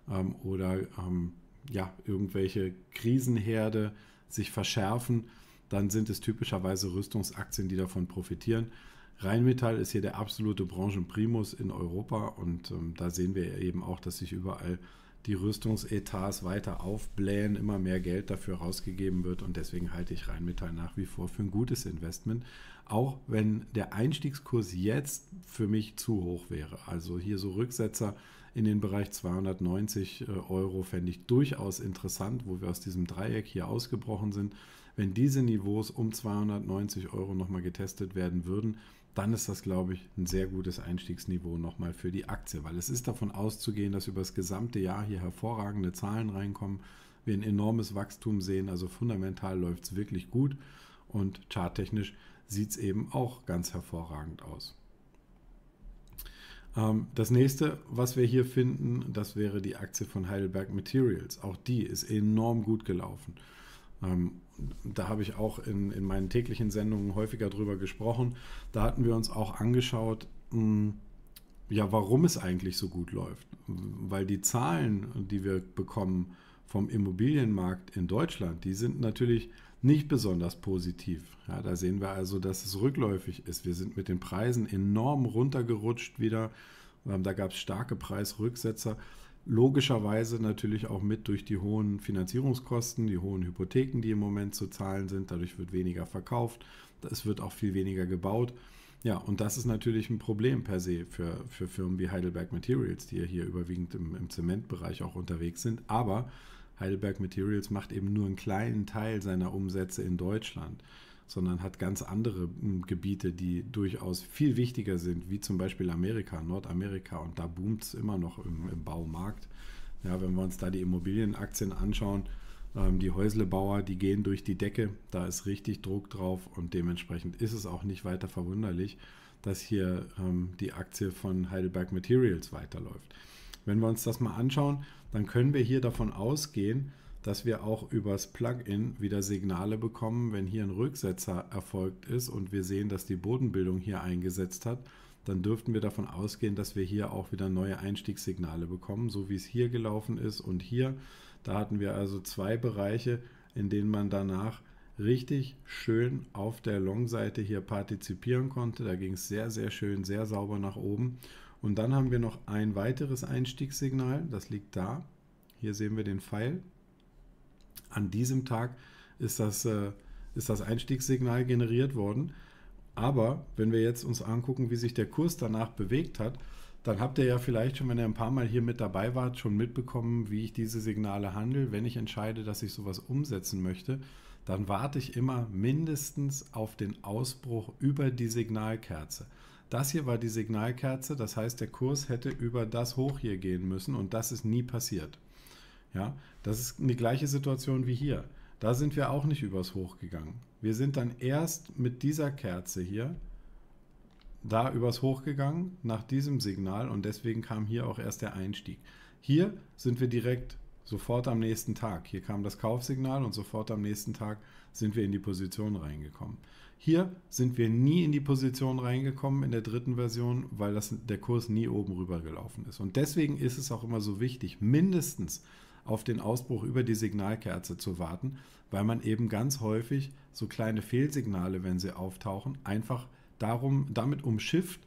ähm, oder ähm, ja, irgendwelche Krisenherde sich verschärfen, dann sind es typischerweise Rüstungsaktien, die davon profitieren. Rheinmetall ist hier der absolute Branchenprimus in Europa und ähm, da sehen wir eben auch, dass sich überall die Rüstungsetats weiter aufblähen, immer mehr Geld dafür rausgegeben wird und deswegen halte ich Rheinmetall nach wie vor für ein gutes Investment, auch wenn der Einstiegskurs jetzt für mich zu hoch wäre. Also hier so Rücksetzer in den Bereich 290 äh, Euro fände ich durchaus interessant, wo wir aus diesem Dreieck hier ausgebrochen sind. Wenn diese Niveaus um 290 Euro nochmal getestet werden würden, dann ist das, glaube ich, ein sehr gutes Einstiegsniveau nochmal für die Aktie, weil es ist davon auszugehen, dass über das gesamte Jahr hier hervorragende Zahlen reinkommen, wir ein enormes Wachstum sehen, also fundamental läuft es wirklich gut und charttechnisch sieht es eben auch ganz hervorragend aus. Ähm, das nächste, was wir hier finden, das wäre die Aktie von Heidelberg Materials. Auch die ist enorm gut gelaufen. Da habe ich auch in, in meinen täglichen Sendungen häufiger drüber gesprochen. Da hatten wir uns auch angeschaut, hm, ja, warum es eigentlich so gut läuft. Weil die Zahlen, die wir bekommen vom Immobilienmarkt in Deutschland, die sind natürlich nicht besonders positiv. Ja, da sehen wir also, dass es rückläufig ist. Wir sind mit den Preisen enorm runtergerutscht wieder. Ähm, da gab es starke Preisrücksetzer. Logischerweise natürlich auch mit durch die hohen Finanzierungskosten, die hohen Hypotheken, die im Moment zu zahlen sind. Dadurch wird weniger verkauft. Es wird auch viel weniger gebaut. Ja, und das ist natürlich ein Problem per se für, für Firmen wie Heidelberg Materials, die ja hier überwiegend im, im Zementbereich auch unterwegs sind. Aber Heidelberg Materials macht eben nur einen kleinen Teil seiner Umsätze in Deutschland sondern hat ganz andere hm, Gebiete, die durchaus viel wichtiger sind, wie zum Beispiel Amerika, Nordamerika. Und da boomt es immer noch im, im, Baumarkt. Ja, wenn wir uns da die Immobilienaktien anschauen, ähm, die Häuslebauer, die gehen durch die Decke, da ist richtig Druck drauf und dementsprechend ist es auch nicht weiter verwunderlich, dass hier ähm, die Aktie von Heidelberg Materials weiterläuft. Wenn wir uns das mal anschauen, dann können wir hier davon ausgehen, dass wir auch übers Plugin wieder Signale bekommen, wenn hier ein Rücksetzer erfolgt ist und wir sehen, dass die Bodenbildung hier eingesetzt hat, dann dürften wir davon ausgehen, dass wir hier auch wieder neue Einstiegssignale bekommen, so wie es hier gelaufen ist und hier. Da hatten wir also zwei Bereiche, in denen man danach richtig schön auf der Long-Seite hier partizipieren konnte. Da ging es sehr, sehr schön, sehr sauber nach oben. Und dann haben wir noch ein weiteres Einstiegssignal, das liegt da. Hier sehen wir den Pfeil an diesem Tag ist das, äh, ist das Einstiegssignal generiert worden. Aber wenn wir jetzt uns angucken, wie sich der Kurs danach bewegt hat, dann habt ihr ja vielleicht schon, wenn ihr ein paar Mal hier mit dabei wart, schon mitbekommen, wie ich diese Signale handle. Wenn ich entscheide, dass ich sowas umsetzen möchte, dann warte ich immer mindestens auf den Ausbruch über die Signalkerze. Das hier war die Signalkerze, das heißt, der Kurs hätte über das hoch hier gehen müssen und das ist nie passiert. Ja, das ist eine gleiche Situation wie hier. Da sind wir auch nicht übers Hoch gegangen. Wir sind dann erst mit dieser Kerze hier da übers Hoch gegangen, nach diesem Signal und deswegen kam hier auch erst der Einstieg. Hier sind wir direkt sofort am nächsten Tag. Hier kam das Kaufsignal und sofort am nächsten Tag sind wir in die Position reingekommen. Hier sind wir nie in die Position reingekommen in der dritten Version, weil das, der Kurs nie oben rüber gelaufen ist. Und deswegen ist es auch immer so wichtig, mindestens auf den Ausbruch über die Signalkerze zu warten, weil man eben ganz häufig so kleine Fehlsignale, wenn sie auftauchen, einfach darum, damit umschifft,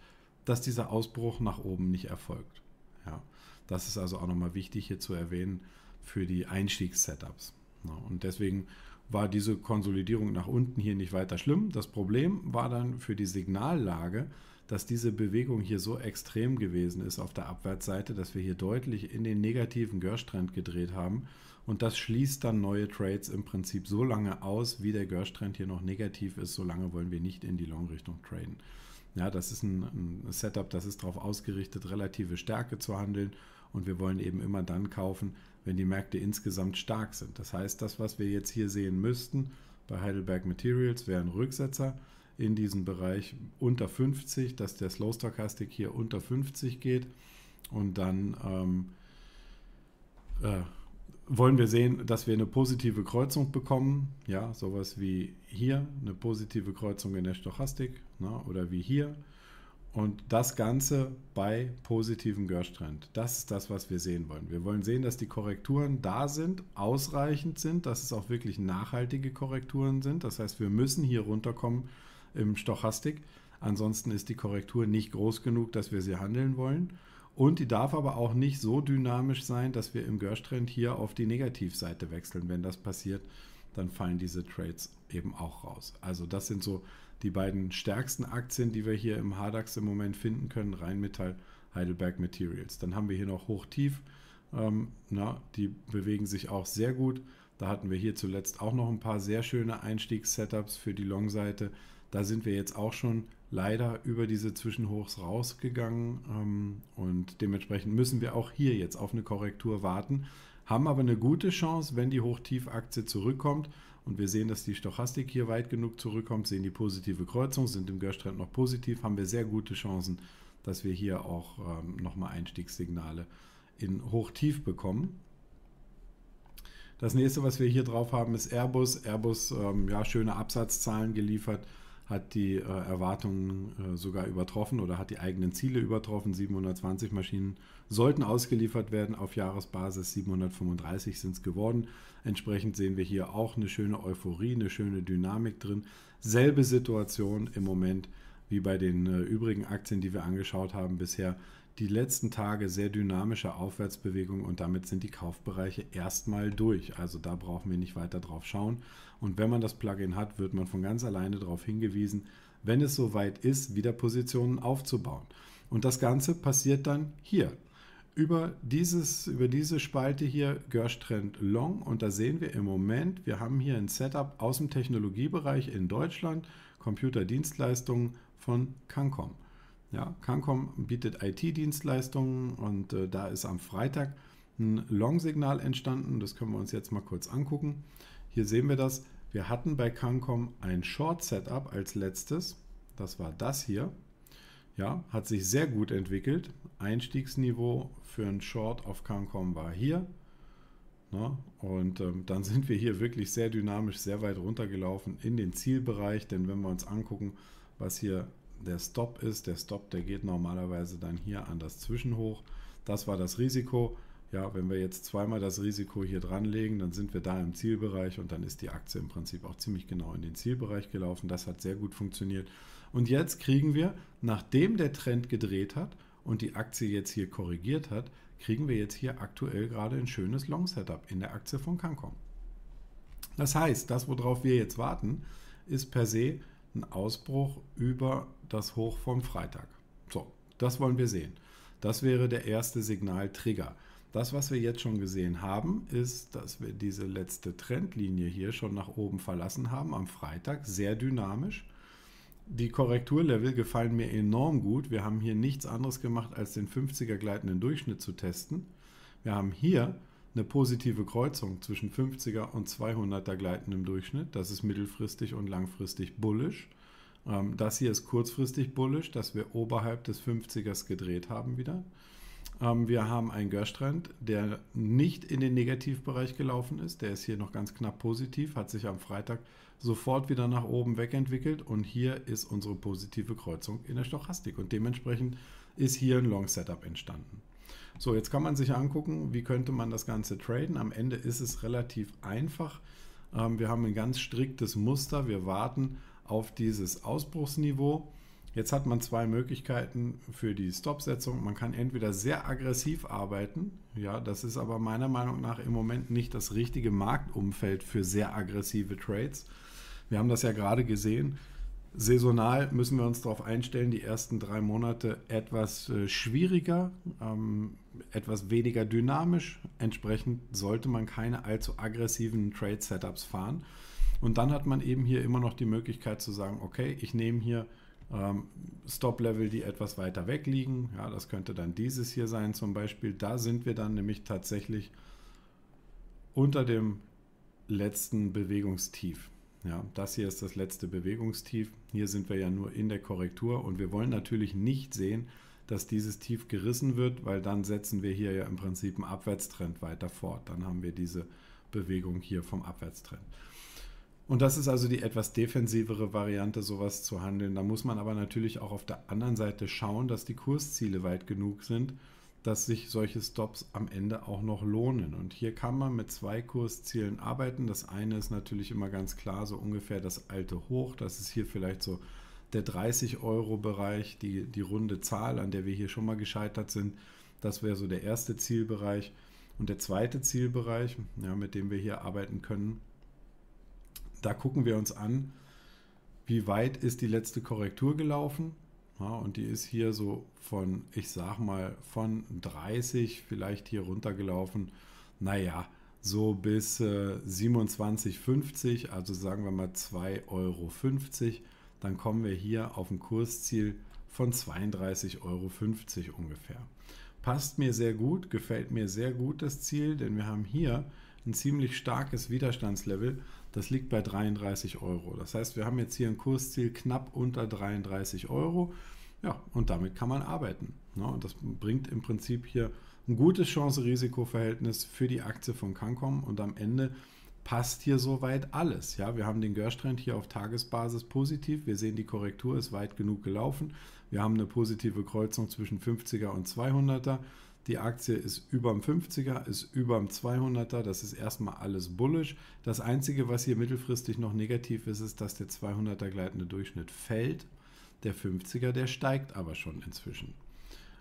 dass dieser Ausbruch nach oben nicht erfolgt. Ja, das ist also auch nochmal wichtig hier zu erwähnen für die Einstiegssetups. Ja, und deswegen war diese Konsolidierung nach unten hier nicht weiter schlimm. Das Problem war dann für die Signallage, dass diese Bewegung hier so extrem gewesen ist auf der Abwärtsseite, dass wir hier deutlich in den negativen Görstrend gedreht haben. Und das schließt dann neue Trades im Prinzip so lange aus, wie der Görstrend hier noch negativ ist. So lange wollen wir nicht in die Long-Richtung traden. Ja, das ist ein, ein Setup, das ist darauf ausgerichtet, relative Stärke zu handeln. Und wir wollen eben immer dann kaufen, wenn die Märkte insgesamt stark sind. Das heißt, das, was wir jetzt hier sehen müssten bei Heidelberg Materials, wäre ein Rücksetzer in diesem Bereich unter 50, dass der Slow Stochastic hier unter 50 geht und dann ähm, äh, wollen wir sehen, dass wir eine positive Kreuzung bekommen. Ja, sowas wie hier, eine positive Kreuzung in der Stochastik ne, oder wie hier. Und das Ganze bei positivem Gerstrend. Das ist das, was wir sehen wollen. Wir wollen sehen, dass die Korrekturen da sind, ausreichend sind, dass es auch wirklich nachhaltige Korrekturen sind. Das heißt, wir müssen hier runterkommen im Stochastik. Ansonsten ist die Korrektur nicht groß genug, dass wir sie handeln wollen. Und die darf aber auch nicht so dynamisch sein, dass wir im Gerstrend hier auf die Negativseite wechseln. Wenn das passiert, dann fallen diese Trades eben auch raus. Also das sind so die beiden stärksten Aktien, die wir hier im HDAX im Moment finden können, Rheinmetall, Heidelberg Materials. Dann haben wir hier noch Hoch-Tief, ähm, na, die bewegen sich auch sehr gut. Da hatten wir hier zuletzt auch noch ein paar sehr schöne Einstiegs-Setups für die Long-Seite. Da sind wir jetzt auch schon leider über diese Zwischenhochs rausgegangen ähm, und dementsprechend müssen wir auch hier jetzt auf eine Korrektur warten, haben aber eine gute Chance, wenn die Hochtief-Aktie zurückkommt und wir sehen, dass die Stochastik hier weit genug zurückkommt, sehen die positive Kreuzung, sind im Gerstrand noch positiv, haben wir sehr gute Chancen, dass wir hier auch ähm, nochmal Einstiegssignale in Hochtief bekommen. Das nächste, was wir hier drauf haben, ist Airbus. Airbus, ähm, ja, schöne Absatzzahlen geliefert hat die äh, Erwartungen äh, sogar übertroffen oder hat die eigenen Ziele übertroffen. 720 Maschinen sollten ausgeliefert werden auf Jahresbasis, 735 sind es geworden. Entsprechend sehen wir hier auch eine schöne Euphorie, eine schöne Dynamik drin. Selbe Situation im Moment wie bei den äh, übrigen Aktien, die wir angeschaut haben bisher die letzten Tage sehr dynamische Aufwärtsbewegung und damit sind die Kaufbereiche erstmal durch. Also da brauchen wir nicht weiter drauf schauen. Und wenn man das Plugin hat, wird man von ganz alleine darauf hingewiesen, wenn es soweit ist, wieder Positionen aufzubauen. Und das Ganze passiert dann hier. Über, dieses, über diese Spalte hier Gerstrend Long und da sehen wir im Moment, wir haben hier ein Setup aus dem Technologiebereich in Deutschland, Computerdienstleistungen von Cancom. Ja, Cancom bietet IT-Dienstleistungen und äh, da ist am Freitag ein Long-Signal entstanden. Das können wir uns jetzt mal kurz angucken. Hier sehen wir das. Wir hatten bei Cancom ein Short-Setup als letztes. Das war das hier. Ja, hat sich sehr gut entwickelt. Einstiegsniveau für ein Short auf Cancom war hier. Na, und ähm, dann sind wir hier wirklich sehr dynamisch, sehr weit runtergelaufen in den Zielbereich. Denn wenn wir uns angucken, was hier der Stop ist. Der Stop, der geht normalerweise dann hier an das Zwischenhoch. Das war das Risiko. Ja, wenn wir jetzt zweimal das Risiko hier dranlegen, dann sind wir da im Zielbereich und dann ist die Aktie im Prinzip auch ziemlich genau in den Zielbereich gelaufen. Das hat sehr gut funktioniert. Und jetzt kriegen wir, nachdem der Trend gedreht hat und die Aktie jetzt hier korrigiert hat, kriegen wir jetzt hier aktuell gerade ein schönes Long-Setup in der Aktie von Cancom. Das heißt, das, worauf wir jetzt warten, ist per se ein Ausbruch über das Hoch vom Freitag. So, das wollen wir sehen. Das wäre der erste Signaltrigger. Das, was wir jetzt schon gesehen haben, ist, dass wir diese letzte Trendlinie hier schon nach oben verlassen haben am Freitag, sehr dynamisch. Die Korrekturlevel gefallen mir enorm gut. Wir haben hier nichts anderes gemacht, als den 50er gleitenden Durchschnitt zu testen. Wir haben hier eine positive Kreuzung zwischen 50er und 200er gleitendem Durchschnitt. Das ist mittelfristig und langfristig bullish. Ähm, das hier ist kurzfristig bullish, dass wir oberhalb des 50ers gedreht haben wieder. Ähm, wir haben einen Gerstrend, der nicht in den Negativbereich gelaufen ist. Der ist hier noch ganz knapp positiv, hat sich am Freitag sofort wieder nach oben wegentwickelt und hier ist unsere positive Kreuzung in der Stochastik und dementsprechend ist hier ein Long Setup entstanden. So, jetzt kann man sich angucken, wie könnte man das Ganze traden. Am Ende ist es relativ einfach. Ähm, wir haben ein ganz striktes Muster. Wir warten auf dieses Ausbruchsniveau. Jetzt hat man zwei Möglichkeiten für die Stopsetzung. Man kann entweder sehr aggressiv arbeiten, ja, das ist aber meiner Meinung nach im Moment nicht das richtige Marktumfeld für sehr aggressive Trades. Wir haben das ja gerade gesehen. Saisonal müssen wir uns darauf einstellen, die ersten drei Monate etwas äh, schwieriger, ähm, etwas weniger dynamisch. Entsprechend sollte man keine allzu aggressiven Trade-Setups fahren. Und dann hat man eben hier immer noch die Möglichkeit zu sagen, okay, ich nehme hier ähm, Stop-Level, die etwas weiter weg liegen. Ja, das könnte dann dieses hier sein zum Beispiel. Da sind wir dann nämlich tatsächlich unter dem letzten Bewegungstief. Ja, das hier ist das letzte Bewegungstief. Hier sind wir ja nur in der Korrektur und wir wollen natürlich nicht sehen, dass dieses Tief gerissen wird, weil dann setzen wir hier ja im Prinzip einen Abwärtstrend weiter fort. Dann haben wir diese Bewegung hier vom Abwärtstrend. Und das ist also die etwas defensivere Variante, sowas zu handeln. Da muss man aber natürlich auch auf der anderen Seite schauen, dass die Kursziele weit genug sind, dass sich solche Stops am Ende auch noch lohnen. Und hier kann man mit zwei Kurszielen arbeiten. Das eine ist natürlich immer ganz klar so ungefähr das alte Hoch. Das ist hier vielleicht so der 30-Euro-Bereich, die, die runde Zahl, an der wir hier schon mal gescheitert sind. Das wäre so der erste Zielbereich. Und der zweite Zielbereich, ja, mit dem wir hier arbeiten können, da gucken wir uns an, wie weit ist die letzte Korrektur gelaufen. Ja, und die ist hier so von, ich sag mal, von 30 vielleicht hier runtergelaufen. Naja, so bis äh, 27,50, also sagen wir mal 2,50 Euro. Dann kommen wir hier auf ein Kursziel von 32,50 Euro ungefähr. Passt mir sehr gut, gefällt mir sehr gut das Ziel, denn wir haben hier ein ziemlich starkes Widerstandslevel. Das liegt bei 33 Euro. Das heißt, wir haben jetzt hier ein Kursziel knapp unter 33 Euro. Ja, und damit kann man arbeiten. Ja, und das bringt im Prinzip hier ein gutes Chance-Risiko-Verhältnis für die Aktie von Cancom und am Ende passt hier soweit alles. Ja, wir haben den Görstrend hier auf Tagesbasis positiv. Wir sehen, die Korrektur ist weit genug gelaufen. Wir haben eine positive Kreuzung zwischen 50er und 200er. Die Aktie ist über dem 50er, ist über dem 200er. Das ist erstmal alles bullish. Das Einzige, was hier mittelfristig noch negativ ist, ist, dass der 200er gleitende Durchschnitt fällt. Der 50er, der steigt aber schon inzwischen.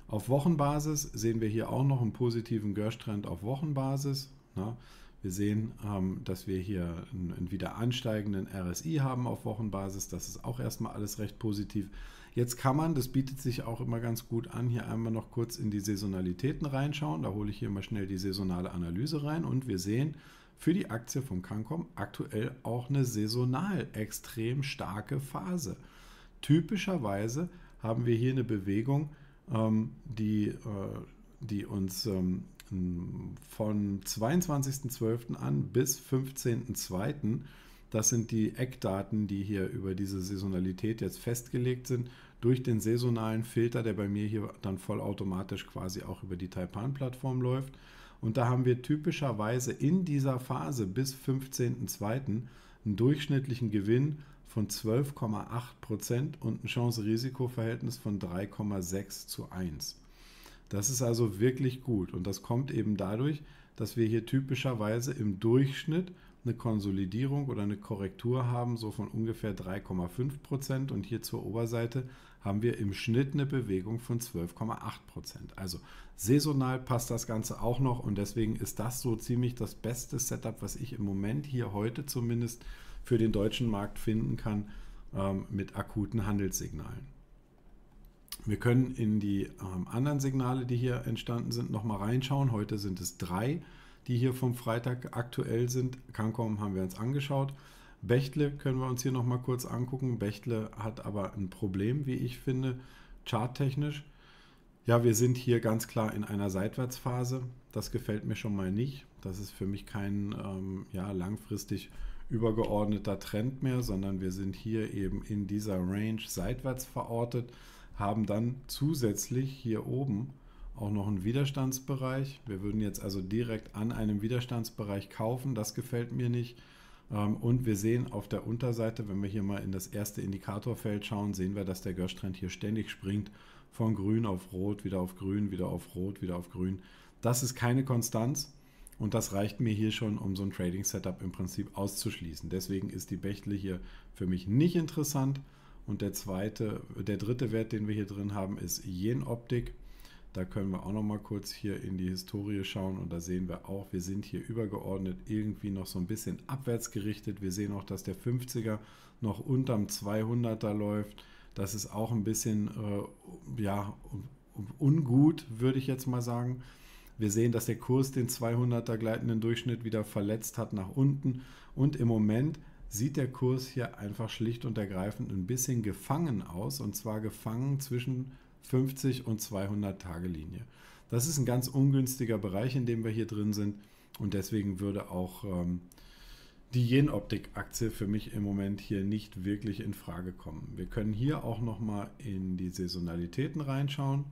Auf Wochenbasis sehen wir hier auch noch einen positiven Görstrend auf Wochenbasis. Na, wir sehen, ähm, dass wir hier einen, einen wieder ansteigenden RSI haben auf Wochenbasis. Das ist auch erstmal alles recht positiv. Jetzt kann man, das bietet sich auch immer ganz gut an, hier einmal noch kurz in die Saisonalitäten reinschauen. Da hole ich hier mal schnell die saisonale Analyse rein und wir sehen für die Aktie von Cancom aktuell auch eine saisonal extrem starke Phase. Typischerweise haben wir hier eine Bewegung, ähm, die, äh, die uns ähm, von 22.12. an bis 15.02. Das sind die Eckdaten, die hier über diese Saisonalität jetzt festgelegt sind, durch den saisonalen Filter, der bei mir hier dann vollautomatisch quasi auch über die Taipan-Plattform läuft. Und da haben wir typischerweise in dieser Phase bis 15.02. einen durchschnittlichen Gewinn von 12,8% und ein Chance-Risiko-Verhältnis von 3,6 zu 1. Das ist also wirklich gut und das kommt eben dadurch, dass wir hier typischerweise im Durchschnitt eine Konsolidierung oder eine Korrektur haben, so von ungefähr 3,5 Prozent und hier zur Oberseite haben wir im Schnitt eine Bewegung von 12,8 Prozent. Also saisonal passt das Ganze auch noch und deswegen ist das so ziemlich das beste Setup, was ich im Moment hier heute zumindest für den deutschen Markt finden kann ähm, mit akuten Handelssignalen. Wir können in die ähm, anderen Signale, die hier entstanden sind, nochmal reinschauen. Heute sind es drei, die hier vom Freitag aktuell sind. Cancom haben wir uns angeschaut. Bechtle können wir uns hier nochmal kurz angucken. Bechtle hat aber ein Problem, wie ich finde, charttechnisch. Ja, wir sind hier ganz klar in einer Seitwärtsphase. Das gefällt mir schon mal nicht. Das ist für mich kein ähm, ja, langfristig übergeordneter Trend mehr, sondern wir sind hier eben in dieser Range seitwärts verortet haben dann zusätzlich hier oben auch noch einen Widerstandsbereich. Wir würden jetzt also direkt an einem Widerstandsbereich kaufen. Das gefällt mir nicht. Ähm, und wir sehen auf der Unterseite, wenn wir hier mal in das erste Indikatorfeld schauen, sehen wir, dass der Görstrend hier ständig springt. Von grün auf rot, wieder auf grün, wieder auf rot, wieder auf grün. Das ist keine Konstanz. Und das reicht mir hier schon, um so ein Trading-Setup im Prinzip auszuschließen. Deswegen ist die Bechtle hier für mich nicht interessant. Und der zweite, der dritte Wert, den wir hier drin haben, ist Yen-Optik. Da können wir auch noch mal kurz hier in die Historie schauen und da sehen wir auch, wir sind hier übergeordnet irgendwie noch so ein bisschen abwärts gerichtet. Wir sehen auch, dass der 50er noch unterm 200er läuft. Das ist auch ein bisschen äh, ja, ungut, würde ich jetzt mal sagen. Wir sehen, dass der Kurs den 200er gleitenden Durchschnitt wieder verletzt hat nach unten und im Moment sieht der Kurs hier einfach schlicht und ergreifend ein bisschen gefangen aus und zwar gefangen zwischen 50 und 200 Tage Linie. Das ist ein ganz ungünstiger Bereich, in dem wir hier drin sind und deswegen würde auch ähm, die Yen-Optik-Aktie für mich im Moment hier nicht wirklich in Frage kommen. Wir können hier auch nochmal in die Saisonalitäten reinschauen.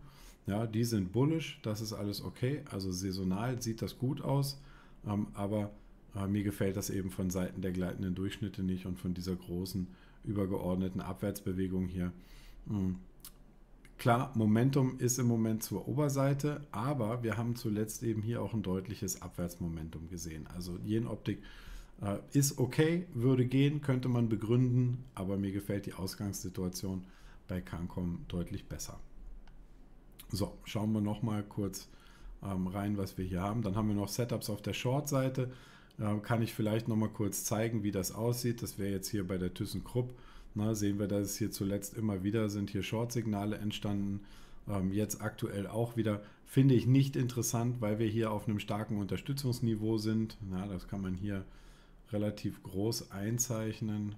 Ja, die sind bullish, das ist alles okay. Also saisonal sieht das gut aus, ähm, aber äh, mir gefällt das eben von Seiten der gleitenden Durchschnitte nicht und von dieser großen übergeordneten Abwärtsbewegung hier. Mhm. Klar, Momentum ist im Moment zur Oberseite, aber wir haben zuletzt eben hier auch ein deutliches Abwärtsmomentum gesehen. Also Yen Optik äh, ist okay, würde gehen, könnte man begründen, aber mir gefällt die Ausgangssituation bei Cancom deutlich besser. So, schauen wir noch mal kurz ähm, rein, was wir hier haben. Dann haben wir noch Setups auf der Short-Seite. Äh, kann ich vielleicht noch mal kurz zeigen, wie das aussieht. Das wäre jetzt hier bei der ThyssenKrupp. Na, sehen wir, dass es hier zuletzt immer wieder sind hier Short-Signale entstanden. Ähm, jetzt aktuell auch wieder. Finde ich nicht interessant, weil wir hier auf einem starken Unterstützungsniveau sind. Na, das kann man hier relativ groß einzeichnen.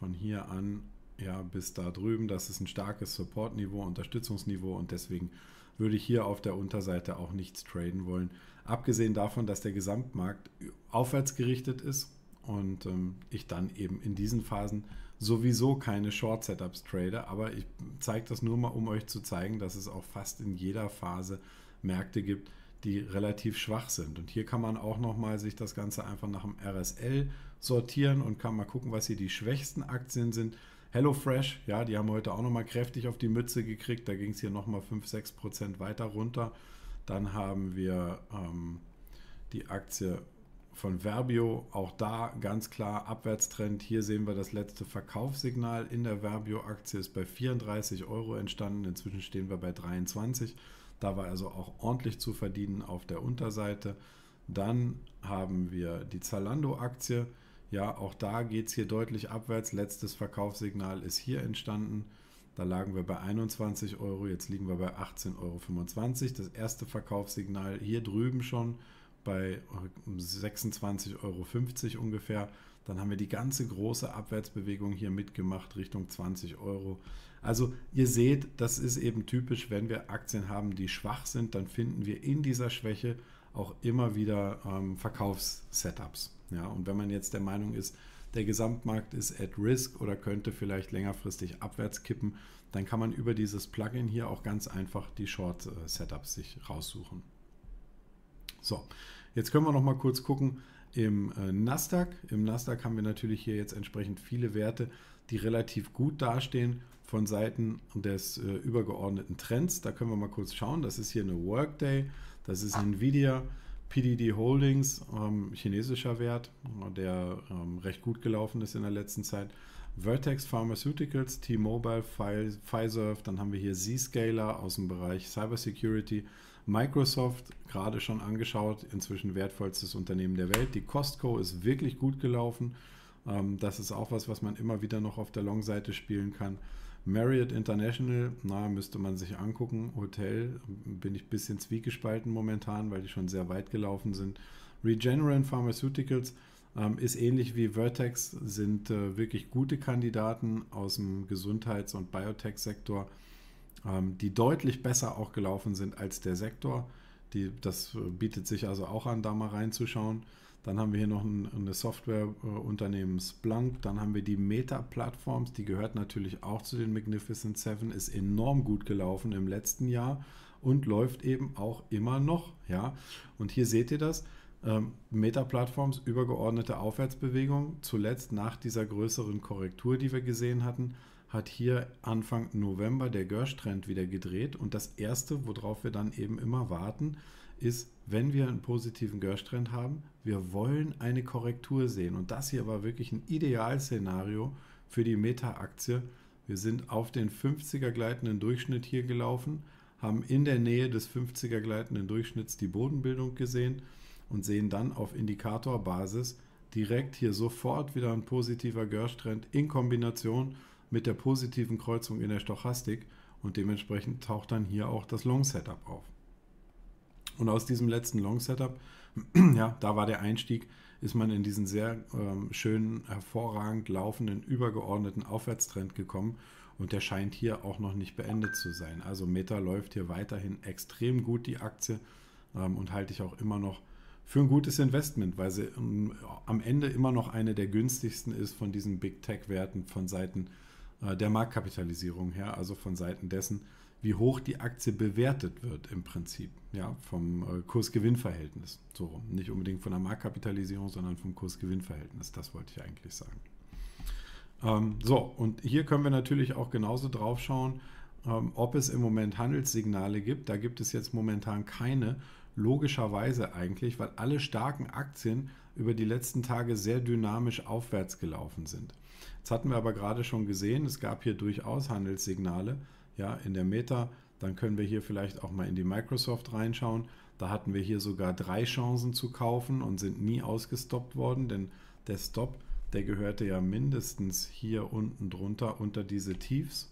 Von hier an ja, bis da drüben. Das ist ein starkes Support-Niveau, Unterstützungsniveau und deswegen würde ich hier auf der Unterseite auch nichts traden wollen. Abgesehen davon, dass der Gesamtmarkt aufwärts gerichtet ist und ähm, ich dann eben in diesen Phasen sowieso keine Short-Setups trade, aber ich zeige das nur mal, um euch zu zeigen, dass es auch fast in jeder Phase Märkte gibt, die relativ schwach sind. Und hier kann man auch nochmal sich das Ganze einfach nach dem RSL sortieren und kann mal gucken, was hier die schwächsten Aktien sind. HelloFresh, ja, die haben heute auch nochmal kräftig auf die Mütze gekriegt. Da ging es hier nochmal 5, 6 Prozent weiter runter. Dann haben wir ähm, die Aktie von Verbio, auch da ganz klar Abwärtstrend. Hier sehen wir das letzte Verkaufssignal in der Verbio-Aktie ist bei 34 Euro entstanden. Inzwischen stehen wir bei 23. Da war also auch ordentlich zu verdienen auf der Unterseite. Dann haben wir die Zalando-Aktie. Ja, auch da geht es hier deutlich abwärts. Letztes Verkaufssignal ist hier entstanden. Da lagen wir bei 21 Euro, jetzt liegen wir bei 18,25 Euro. Das erste Verkaufssignal hier drüben schon bei 26,50 Euro ungefähr. Dann haben wir die ganze große Abwärtsbewegung hier mitgemacht Richtung 20 Euro. Also ihr seht, das ist eben typisch, wenn wir Aktien haben, die schwach sind, dann finden wir in dieser Schwäche auch immer wieder ähm, Verkaufssetups. Ja, und wenn man jetzt der Meinung ist, der Gesamtmarkt ist at risk oder könnte vielleicht längerfristig abwärts kippen, dann kann man über dieses Plugin hier auch ganz einfach die Short-Setups sich raussuchen. So, jetzt können wir noch mal kurz gucken im äh, Nasdaq. Im Nasdaq haben wir natürlich hier jetzt entsprechend viele Werte, die relativ gut dastehen von Seiten des äh, übergeordneten Trends. Da können wir mal kurz schauen. Das ist hier eine Workday, das ist Nvidia, PDD Holdings, ähm, chinesischer Wert, der ähm, recht gut gelaufen ist in der letzten Zeit. Vertex Pharmaceuticals, T-Mobile, Pfizer, dann haben wir hier Zscaler aus dem Bereich Cybersecurity, Microsoft, gerade schon angeschaut, inzwischen wertvollstes Unternehmen der Welt. Die Costco ist wirklich gut gelaufen. Ähm, das ist auch was, was man immer wieder noch auf der Long-Seite spielen kann. Marriott International, na, müsste man sich angucken. Hotel bin ich ein bisschen zwiegespalten momentan, weil die schon sehr weit gelaufen sind. Regeneron Pharmaceuticals ähm, ist ähnlich wie Vertex, sind äh, wirklich gute Kandidaten aus dem Gesundheits- und Biotech-Sektor, ähm, die deutlich besser auch gelaufen sind als der Sektor. Die, das äh, bietet sich also auch an, da mal reinzuschauen. Dann haben wir hier noch ein, eine Softwareunternehmen Splunk. Dann haben wir die Meta-Plattforms, die gehört natürlich auch zu den Magnificent Seven, ist enorm gut gelaufen im letzten Jahr und läuft eben auch immer noch. Ja? Und hier seht ihr das. Ähm, Meta-Plattforms, übergeordnete Aufwärtsbewegung. Zuletzt nach dieser größeren Korrektur, die wir gesehen hatten, hat hier Anfang November der Gersh-Trend wieder gedreht. Und das Erste, worauf wir dann eben immer warten, ist, wenn wir einen positiven Gersh-Trend haben, wir wollen eine Korrektur sehen. Und das hier war wirklich ein Idealszenario für die Meta-Aktie. Wir sind auf den 50er gleitenden Durchschnitt hier gelaufen, haben in der Nähe des 50er gleitenden Durchschnitts die Bodenbildung gesehen und sehen dann auf Indikatorbasis direkt hier sofort wieder ein positiver Gersh-Trend in Kombination mit der positiven Kreuzung in der Stochastik und dementsprechend taucht dann hier auch das Long-Setup auf. Und aus diesem letzten Long-Setup, ja, da war der Einstieg, ist man in diesen sehr ähm, schönen, hervorragend laufenden, übergeordneten Aufwärtstrend gekommen. Und der scheint hier auch noch nicht beendet zu sein. Also Meta läuft hier weiterhin extrem gut, die Aktie, ähm, und halte ich auch immer noch für ein gutes Investment, weil sie ähm, am Ende immer noch eine der günstigsten ist von diesen Big Tech-Werten von Seiten der Marktkapitalisierung her, also von Seiten dessen, wie hoch die Aktie bewertet wird im Prinzip, ja, vom äh, Kurs-Gewinn-Verhältnis. So rum. Nicht unbedingt von der Marktkapitalisierung, sondern vom Kurs-Gewinn-Verhältnis. Das wollte ich eigentlich sagen. Ähm, so, und hier können wir natürlich auch genauso drauf schauen, ähm, ob es im Moment Handelssignale gibt. Da gibt es jetzt momentan keine, logischerweise eigentlich, weil alle starken Aktien über die letzten Tage sehr dynamisch aufwärts gelaufen sind. Jetzt hatten wir aber gerade schon gesehen, es gab hier durchaus Handelssignale ja, in der Meta. Dann können wir hier vielleicht auch mal in die Microsoft reinschauen. Da hatten wir hier sogar drei Chancen zu kaufen und sind nie ausgestoppt worden, denn der Stop, der gehörte ja mindestens hier unten drunter unter diese Tiefs.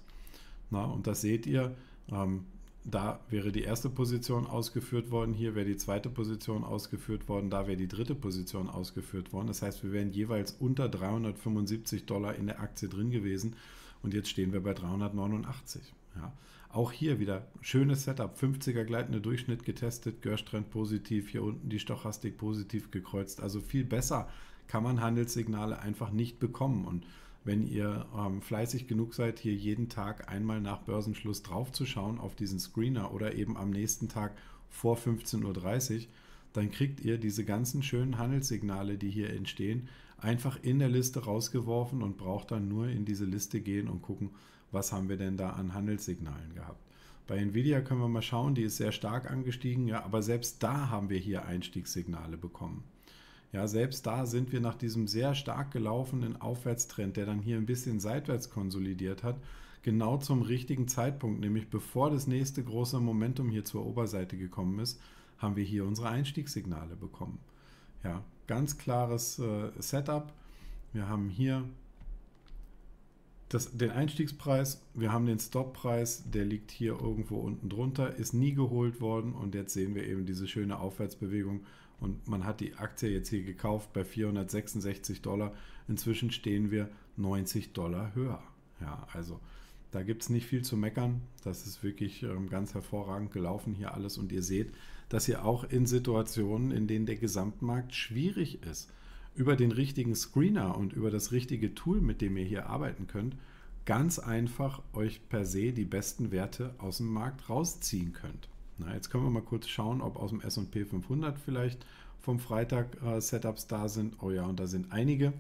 Na, und das seht ihr, ähm, da wäre die erste Position ausgeführt worden, hier wäre die zweite Position ausgeführt worden, da wäre die dritte Position ausgeführt worden. Das heißt, wir wären jeweils unter 375 Dollar in der Aktie drin gewesen und jetzt stehen wir bei 389. Ja. Auch hier wieder schönes Setup, 50er gleitende Durchschnitt getestet, Görstrend positiv, hier unten die Stochastik positiv gekreuzt. Also viel besser kann man Handelssignale einfach nicht bekommen. Und wenn ihr ähm, fleißig genug seid, hier jeden Tag einmal nach Börsenschluss draufzuschauen auf diesen Screener oder eben am nächsten Tag vor 15.30 Uhr, dann kriegt ihr diese ganzen schönen Handelssignale, die hier entstehen, einfach in der Liste rausgeworfen und braucht dann nur in diese Liste gehen und gucken, was haben wir denn da an Handelssignalen gehabt. Bei Nvidia können wir mal schauen, die ist sehr stark angestiegen, ja, aber selbst da haben wir hier Einstiegssignale bekommen. Ja, selbst da sind wir nach diesem sehr stark gelaufenen Aufwärtstrend, der dann hier ein bisschen seitwärts konsolidiert hat, genau zum richtigen Zeitpunkt, nämlich bevor das nächste große Momentum hier zur Oberseite gekommen ist, haben wir hier unsere Einstiegssignale bekommen. Ja, ganz klares äh, Setup. Wir haben hier das, den Einstiegspreis, wir haben den Stoppreis, der liegt hier irgendwo unten drunter, ist nie geholt worden und jetzt sehen wir eben diese schöne Aufwärtsbewegung und man hat die Aktie jetzt hier gekauft bei 466 Dollar. Inzwischen stehen wir 90 Dollar höher. Ja, also da gibt es nicht viel zu meckern. Das ist wirklich ähm, ganz hervorragend gelaufen hier alles und ihr seht, dass ihr auch in Situationen, in denen der Gesamtmarkt schwierig ist, über den richtigen Screener und über das richtige Tool, mit dem ihr hier arbeiten könnt, ganz einfach euch per se die besten Werte aus dem Markt rausziehen könnt. Na, jetzt können wir mal kurz schauen, ob aus dem S&P 500 vielleicht vom Freitag äh, Setups da sind. Oh ja, und da sind einige.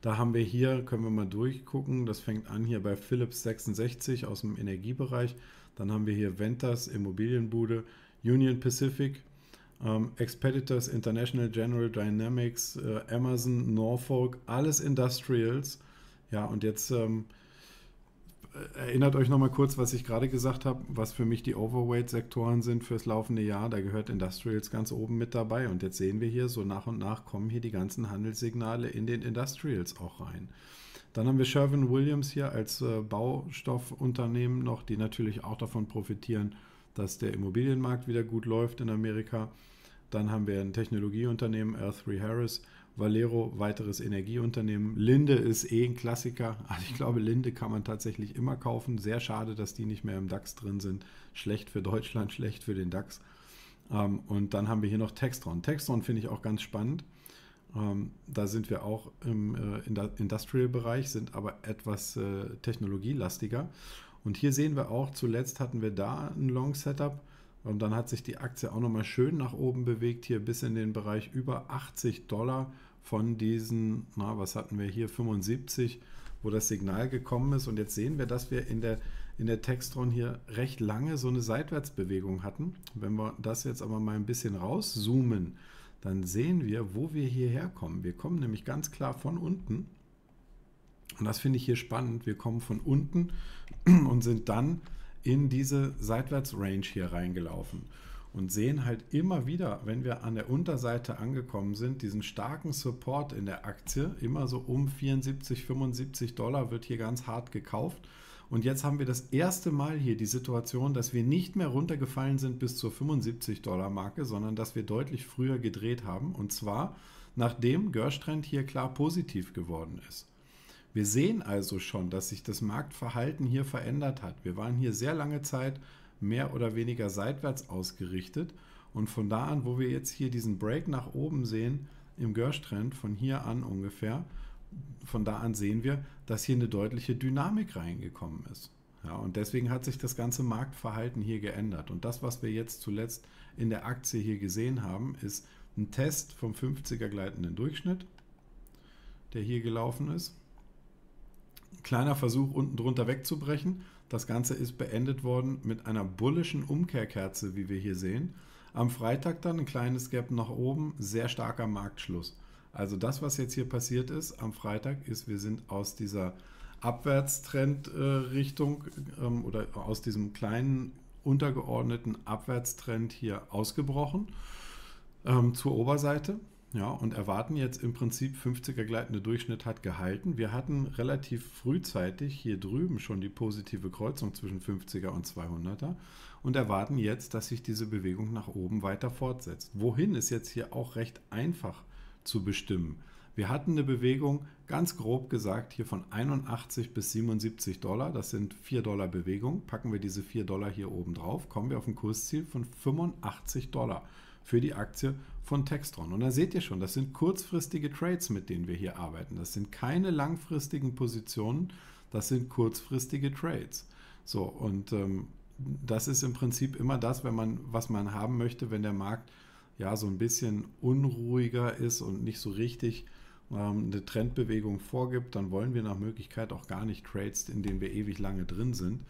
Da haben wir hier, können wir mal durchgucken, das fängt an hier bei Philips 66 aus dem Energiebereich. Dann haben wir hier Ventas, Immobilienbude, Union Pacific, ähm, Expeditors, International General Dynamics, äh, Amazon, Norfolk, alles Industrials. Ja, und jetzt ähm, erinnert euch nochmal kurz, was ich gerade gesagt habe, was für mich die Overweight-Sektoren sind fürs laufende Jahr. Da gehört Industrials ganz oben mit dabei. Und jetzt sehen wir hier, so nach und nach kommen hier die ganzen Handelssignale in den Industrials auch rein. Dann haben wir Sherwin-Williams hier als äh, Baustoffunternehmen noch, die natürlich auch davon profitieren, dass der Immobilienmarkt wieder gut läuft in Amerika. Dann haben wir ein Technologieunternehmen, R3 Harris, Valero, weiteres Energieunternehmen. Linde ist eh ein Klassiker. Also ich glaube, Linde kann man tatsächlich immer kaufen. Sehr schade, dass die nicht mehr im DAX drin sind. Schlecht für Deutschland, schlecht für den DAX. Ähm, und dann haben wir hier noch Textron. Textron finde ich auch ganz spannend. Ähm, da sind wir auch im äh, Industrial-Bereich, sind aber etwas äh, technologielastiger. Und hier sehen wir auch, zuletzt hatten wir da ein Long-Setup und dann hat sich die Aktie auch nochmal schön nach oben bewegt, hier bis in den Bereich über 80 Dollar von diesen, na, was hatten wir hier, 75, wo das Signal gekommen ist. Und jetzt sehen wir, dass wir in der, in der Textron hier recht lange so eine Seitwärtsbewegung hatten. Wenn wir das jetzt aber mal ein bisschen rauszoomen, dann sehen wir, wo wir hierher kommen. Wir kommen nämlich ganz klar von unten. Und das finde ich hier spannend. Wir kommen von unten und sind dann in diese Seitwärtsrange hier reingelaufen und sehen halt immer wieder, wenn wir an der Unterseite angekommen sind, diesen starken Support in der Aktie, immer so um 74, 75 Dollar wird hier ganz hart gekauft. Und jetzt haben wir das erste Mal hier die Situation, dass wir nicht mehr runtergefallen sind bis zur 75 Dollar Marke, sondern dass wir deutlich früher gedreht haben. Und zwar nachdem Görstrend hier klar positiv geworden ist. Wir sehen also schon, dass sich das Marktverhalten hier verändert hat. Wir waren hier sehr lange Zeit mehr oder weniger seitwärts ausgerichtet und von da an, wo wir jetzt hier diesen Break nach oben sehen, im Görstrend von hier an ungefähr, von da an sehen wir, dass hier eine deutliche Dynamik reingekommen ist. Ja, und deswegen hat sich das ganze Marktverhalten hier geändert. Und das, was wir jetzt zuletzt in der Aktie hier gesehen haben, ist ein Test vom 50er gleitenden Durchschnitt, der hier gelaufen ist. Kleiner Versuch, unten drunter wegzubrechen. Das Ganze ist beendet worden mit einer bullischen Umkehrkerze, wie wir hier sehen. Am Freitag dann ein kleines Gap nach oben, sehr starker Marktschluss. Also das, was jetzt hier passiert ist am Freitag, ist, wir sind aus dieser Abwärtstrendrichtung äh, ähm, oder aus diesem kleinen untergeordneten Abwärtstrend hier ausgebrochen ähm, zur Oberseite. Ja, und erwarten jetzt im Prinzip 50er gleitende Durchschnitt hat gehalten. Wir hatten relativ frühzeitig hier drüben schon die positive Kreuzung zwischen 50er und 200er und erwarten jetzt, dass sich diese Bewegung nach oben weiter fortsetzt. Wohin ist jetzt hier auch recht einfach zu bestimmen. Wir hatten eine Bewegung, ganz grob gesagt, hier von 81 bis 77 Dollar. Das sind 4 Dollar Bewegung. Packen wir diese 4 Dollar hier oben drauf, kommen wir auf ein Kursziel von 85 Dollar für die Aktie von Textron. Und da seht ihr schon, das sind kurzfristige Trades, mit denen wir hier arbeiten. Das sind keine langfristigen Positionen, das sind kurzfristige Trades. So, und ähm, das ist im Prinzip immer das, wenn man, was man haben möchte, wenn der Markt ja so ein bisschen unruhiger ist und nicht so richtig ähm, eine Trendbewegung vorgibt, dann wollen wir nach Möglichkeit auch gar nicht Trades, in denen wir ewig lange drin sind,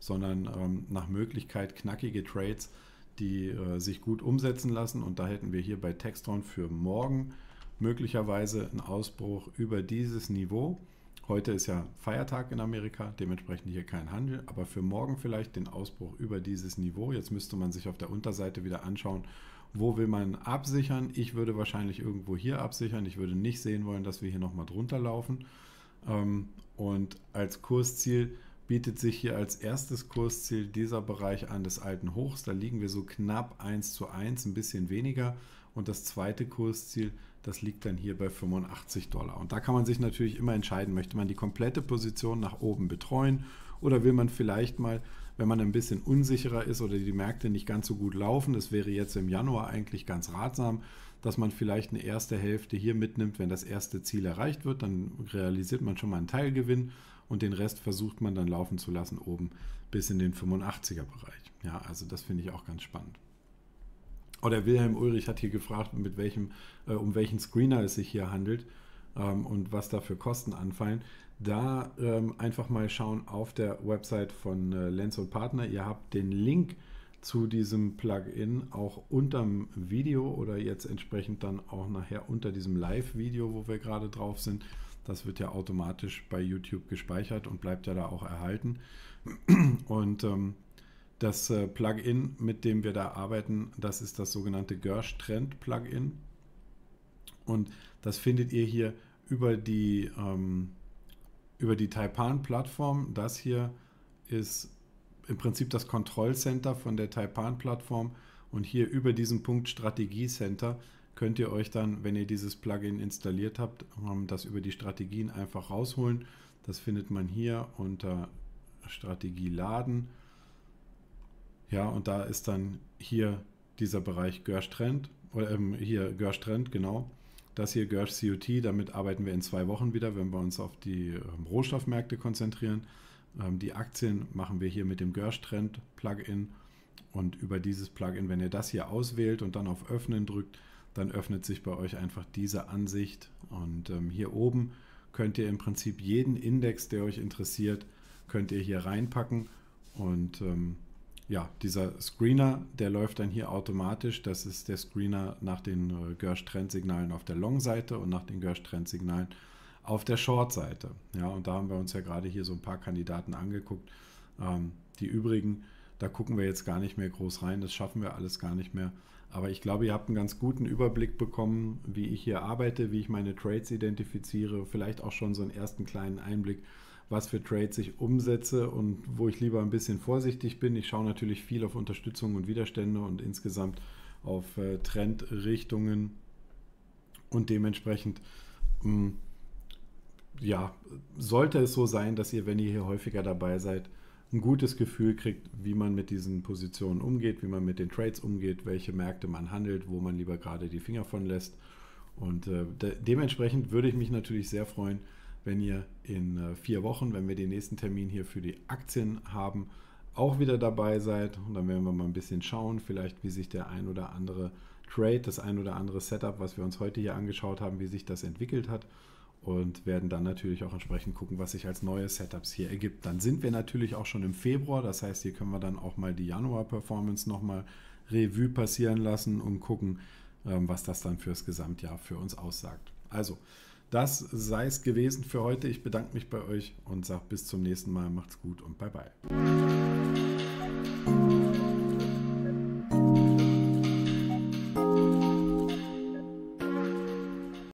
sondern ähm, nach Möglichkeit knackige Trades, die äh, sich gut umsetzen lassen. Und da hätten wir hier bei Textron für morgen möglicherweise einen Ausbruch über dieses Niveau. Heute ist ja Feiertag in Amerika, dementsprechend hier kein Handel, aber für morgen vielleicht den Ausbruch über dieses Niveau. Jetzt müsste man sich auf der Unterseite wieder anschauen, wo will man absichern? Ich würde wahrscheinlich irgendwo hier absichern. Ich würde nicht sehen wollen, dass wir hier nochmal drunter laufen. Ähm, und als Kursziel bietet sich hier als erstes Kursziel dieser Bereich an des alten Hochs. Da liegen wir so knapp 1 zu 1, ein bisschen weniger. Und das zweite Kursziel, das liegt dann hier bei 85 Dollar. Und da kann man sich natürlich immer entscheiden, möchte man die komplette Position nach oben betreuen oder will man vielleicht mal wenn man ein bisschen unsicherer ist oder die Märkte nicht ganz so gut laufen. Das wäre jetzt im Januar eigentlich ganz ratsam, dass man vielleicht eine erste Hälfte hier mitnimmt. Wenn das erste Ziel erreicht wird, dann realisiert man schon mal einen Teilgewinn und den Rest versucht man dann laufen zu lassen oben bis in den 85er Bereich. Ja, also das finde ich auch ganz spannend. Oder Wilhelm Ulrich hat hier gefragt, mit welchem, äh, um welchen Screener es sich hier handelt ähm, und was da für Kosten anfallen da ähm, einfach mal schauen auf der Website von äh, Lenz und Partner. Ihr habt den Link zu diesem Plugin auch unterm Video oder jetzt entsprechend dann auch nachher unter diesem Live-Video, wo wir gerade drauf sind. Das wird ja automatisch bei YouTube gespeichert und bleibt ja da auch erhalten. Und ähm, das äh, Plugin, mit dem wir da arbeiten, das ist das sogenannte Gersh Trend Plugin. Und das findet ihr hier über die ähm, über die Taipan-Plattform. Das hier ist im Prinzip das Kontrollcenter von der Taipan-Plattform. Und hier über diesen Punkt Strategie-Center könnt ihr euch dann, wenn ihr dieses Plugin installiert habt, ähm, das über die Strategien einfach rausholen. Das findet man hier unter Strategie laden. Ja, und da ist dann hier dieser Bereich Gersh Trend, äh, hier Gersh Trend, genau. Das hier Gersh COT, damit arbeiten wir in zwei Wochen wieder, wenn wir uns auf die ähm, Rohstoffmärkte konzentrieren. Ähm, die Aktien machen wir hier mit dem Gersh Trend Plugin und über dieses Plugin, wenn ihr das hier auswählt und dann auf Öffnen drückt, dann öffnet sich bei euch einfach diese Ansicht und ähm, hier oben könnt ihr im Prinzip jeden Index, der euch interessiert, könnt ihr hier reinpacken und ähm, ja, dieser Screener, der läuft dann hier automatisch. Das ist der Screener nach den äh, Gersh-Trendsignalen auf der Long-Seite und nach den Gersh-Trendsignalen auf der Short-Seite. Ja, und da haben wir uns ja gerade hier so ein paar Kandidaten angeguckt. Ähm, die übrigen, da gucken wir jetzt gar nicht mehr groß rein. Das schaffen wir alles gar nicht mehr. Aber ich glaube, ihr habt einen ganz guten Überblick bekommen, wie ich hier arbeite, wie ich meine Trades identifiziere. Vielleicht auch schon so einen ersten kleinen Einblick was für Trades ich umsetze und wo ich lieber ein bisschen vorsichtig bin. Ich schaue natürlich viel auf Unterstützung und Widerstände und insgesamt auf äh, Trendrichtungen und dementsprechend mh, hm, ja, sollte es so sein, dass ihr, wenn ihr hier häufiger dabei seid, ein gutes Gefühl kriegt, wie man mit diesen Positionen umgeht, wie man mit den Trades umgeht, welche Märkte man handelt, wo man lieber gerade die Finger von lässt. Und äh, de dementsprechend würde ich mich natürlich sehr freuen, wenn ihr in äh, vier Wochen, wenn wir den nächsten Termin hier für die Aktien haben, auch wieder dabei seid. Und dann werden wir mal ein bisschen schauen, vielleicht wie sich der ein oder andere Trade, das ein oder andere Setup, was wir uns heute hier angeschaut haben, wie sich das entwickelt hat. Und werden dann natürlich auch entsprechend gucken, was sich als neue Setups hier ergibt. Dann sind wir natürlich auch schon im Februar. Das heißt, hier können wir dann auch mal die Januar-Performance nochmal Revue passieren lassen und gucken, ähm, was das dann fürs Gesamtjahr für uns aussagt. Also, das sei es gewesen für heute. Ich bedanke mich bei euch und sage bis zum nächsten Mal. Macht's gut und bye bye.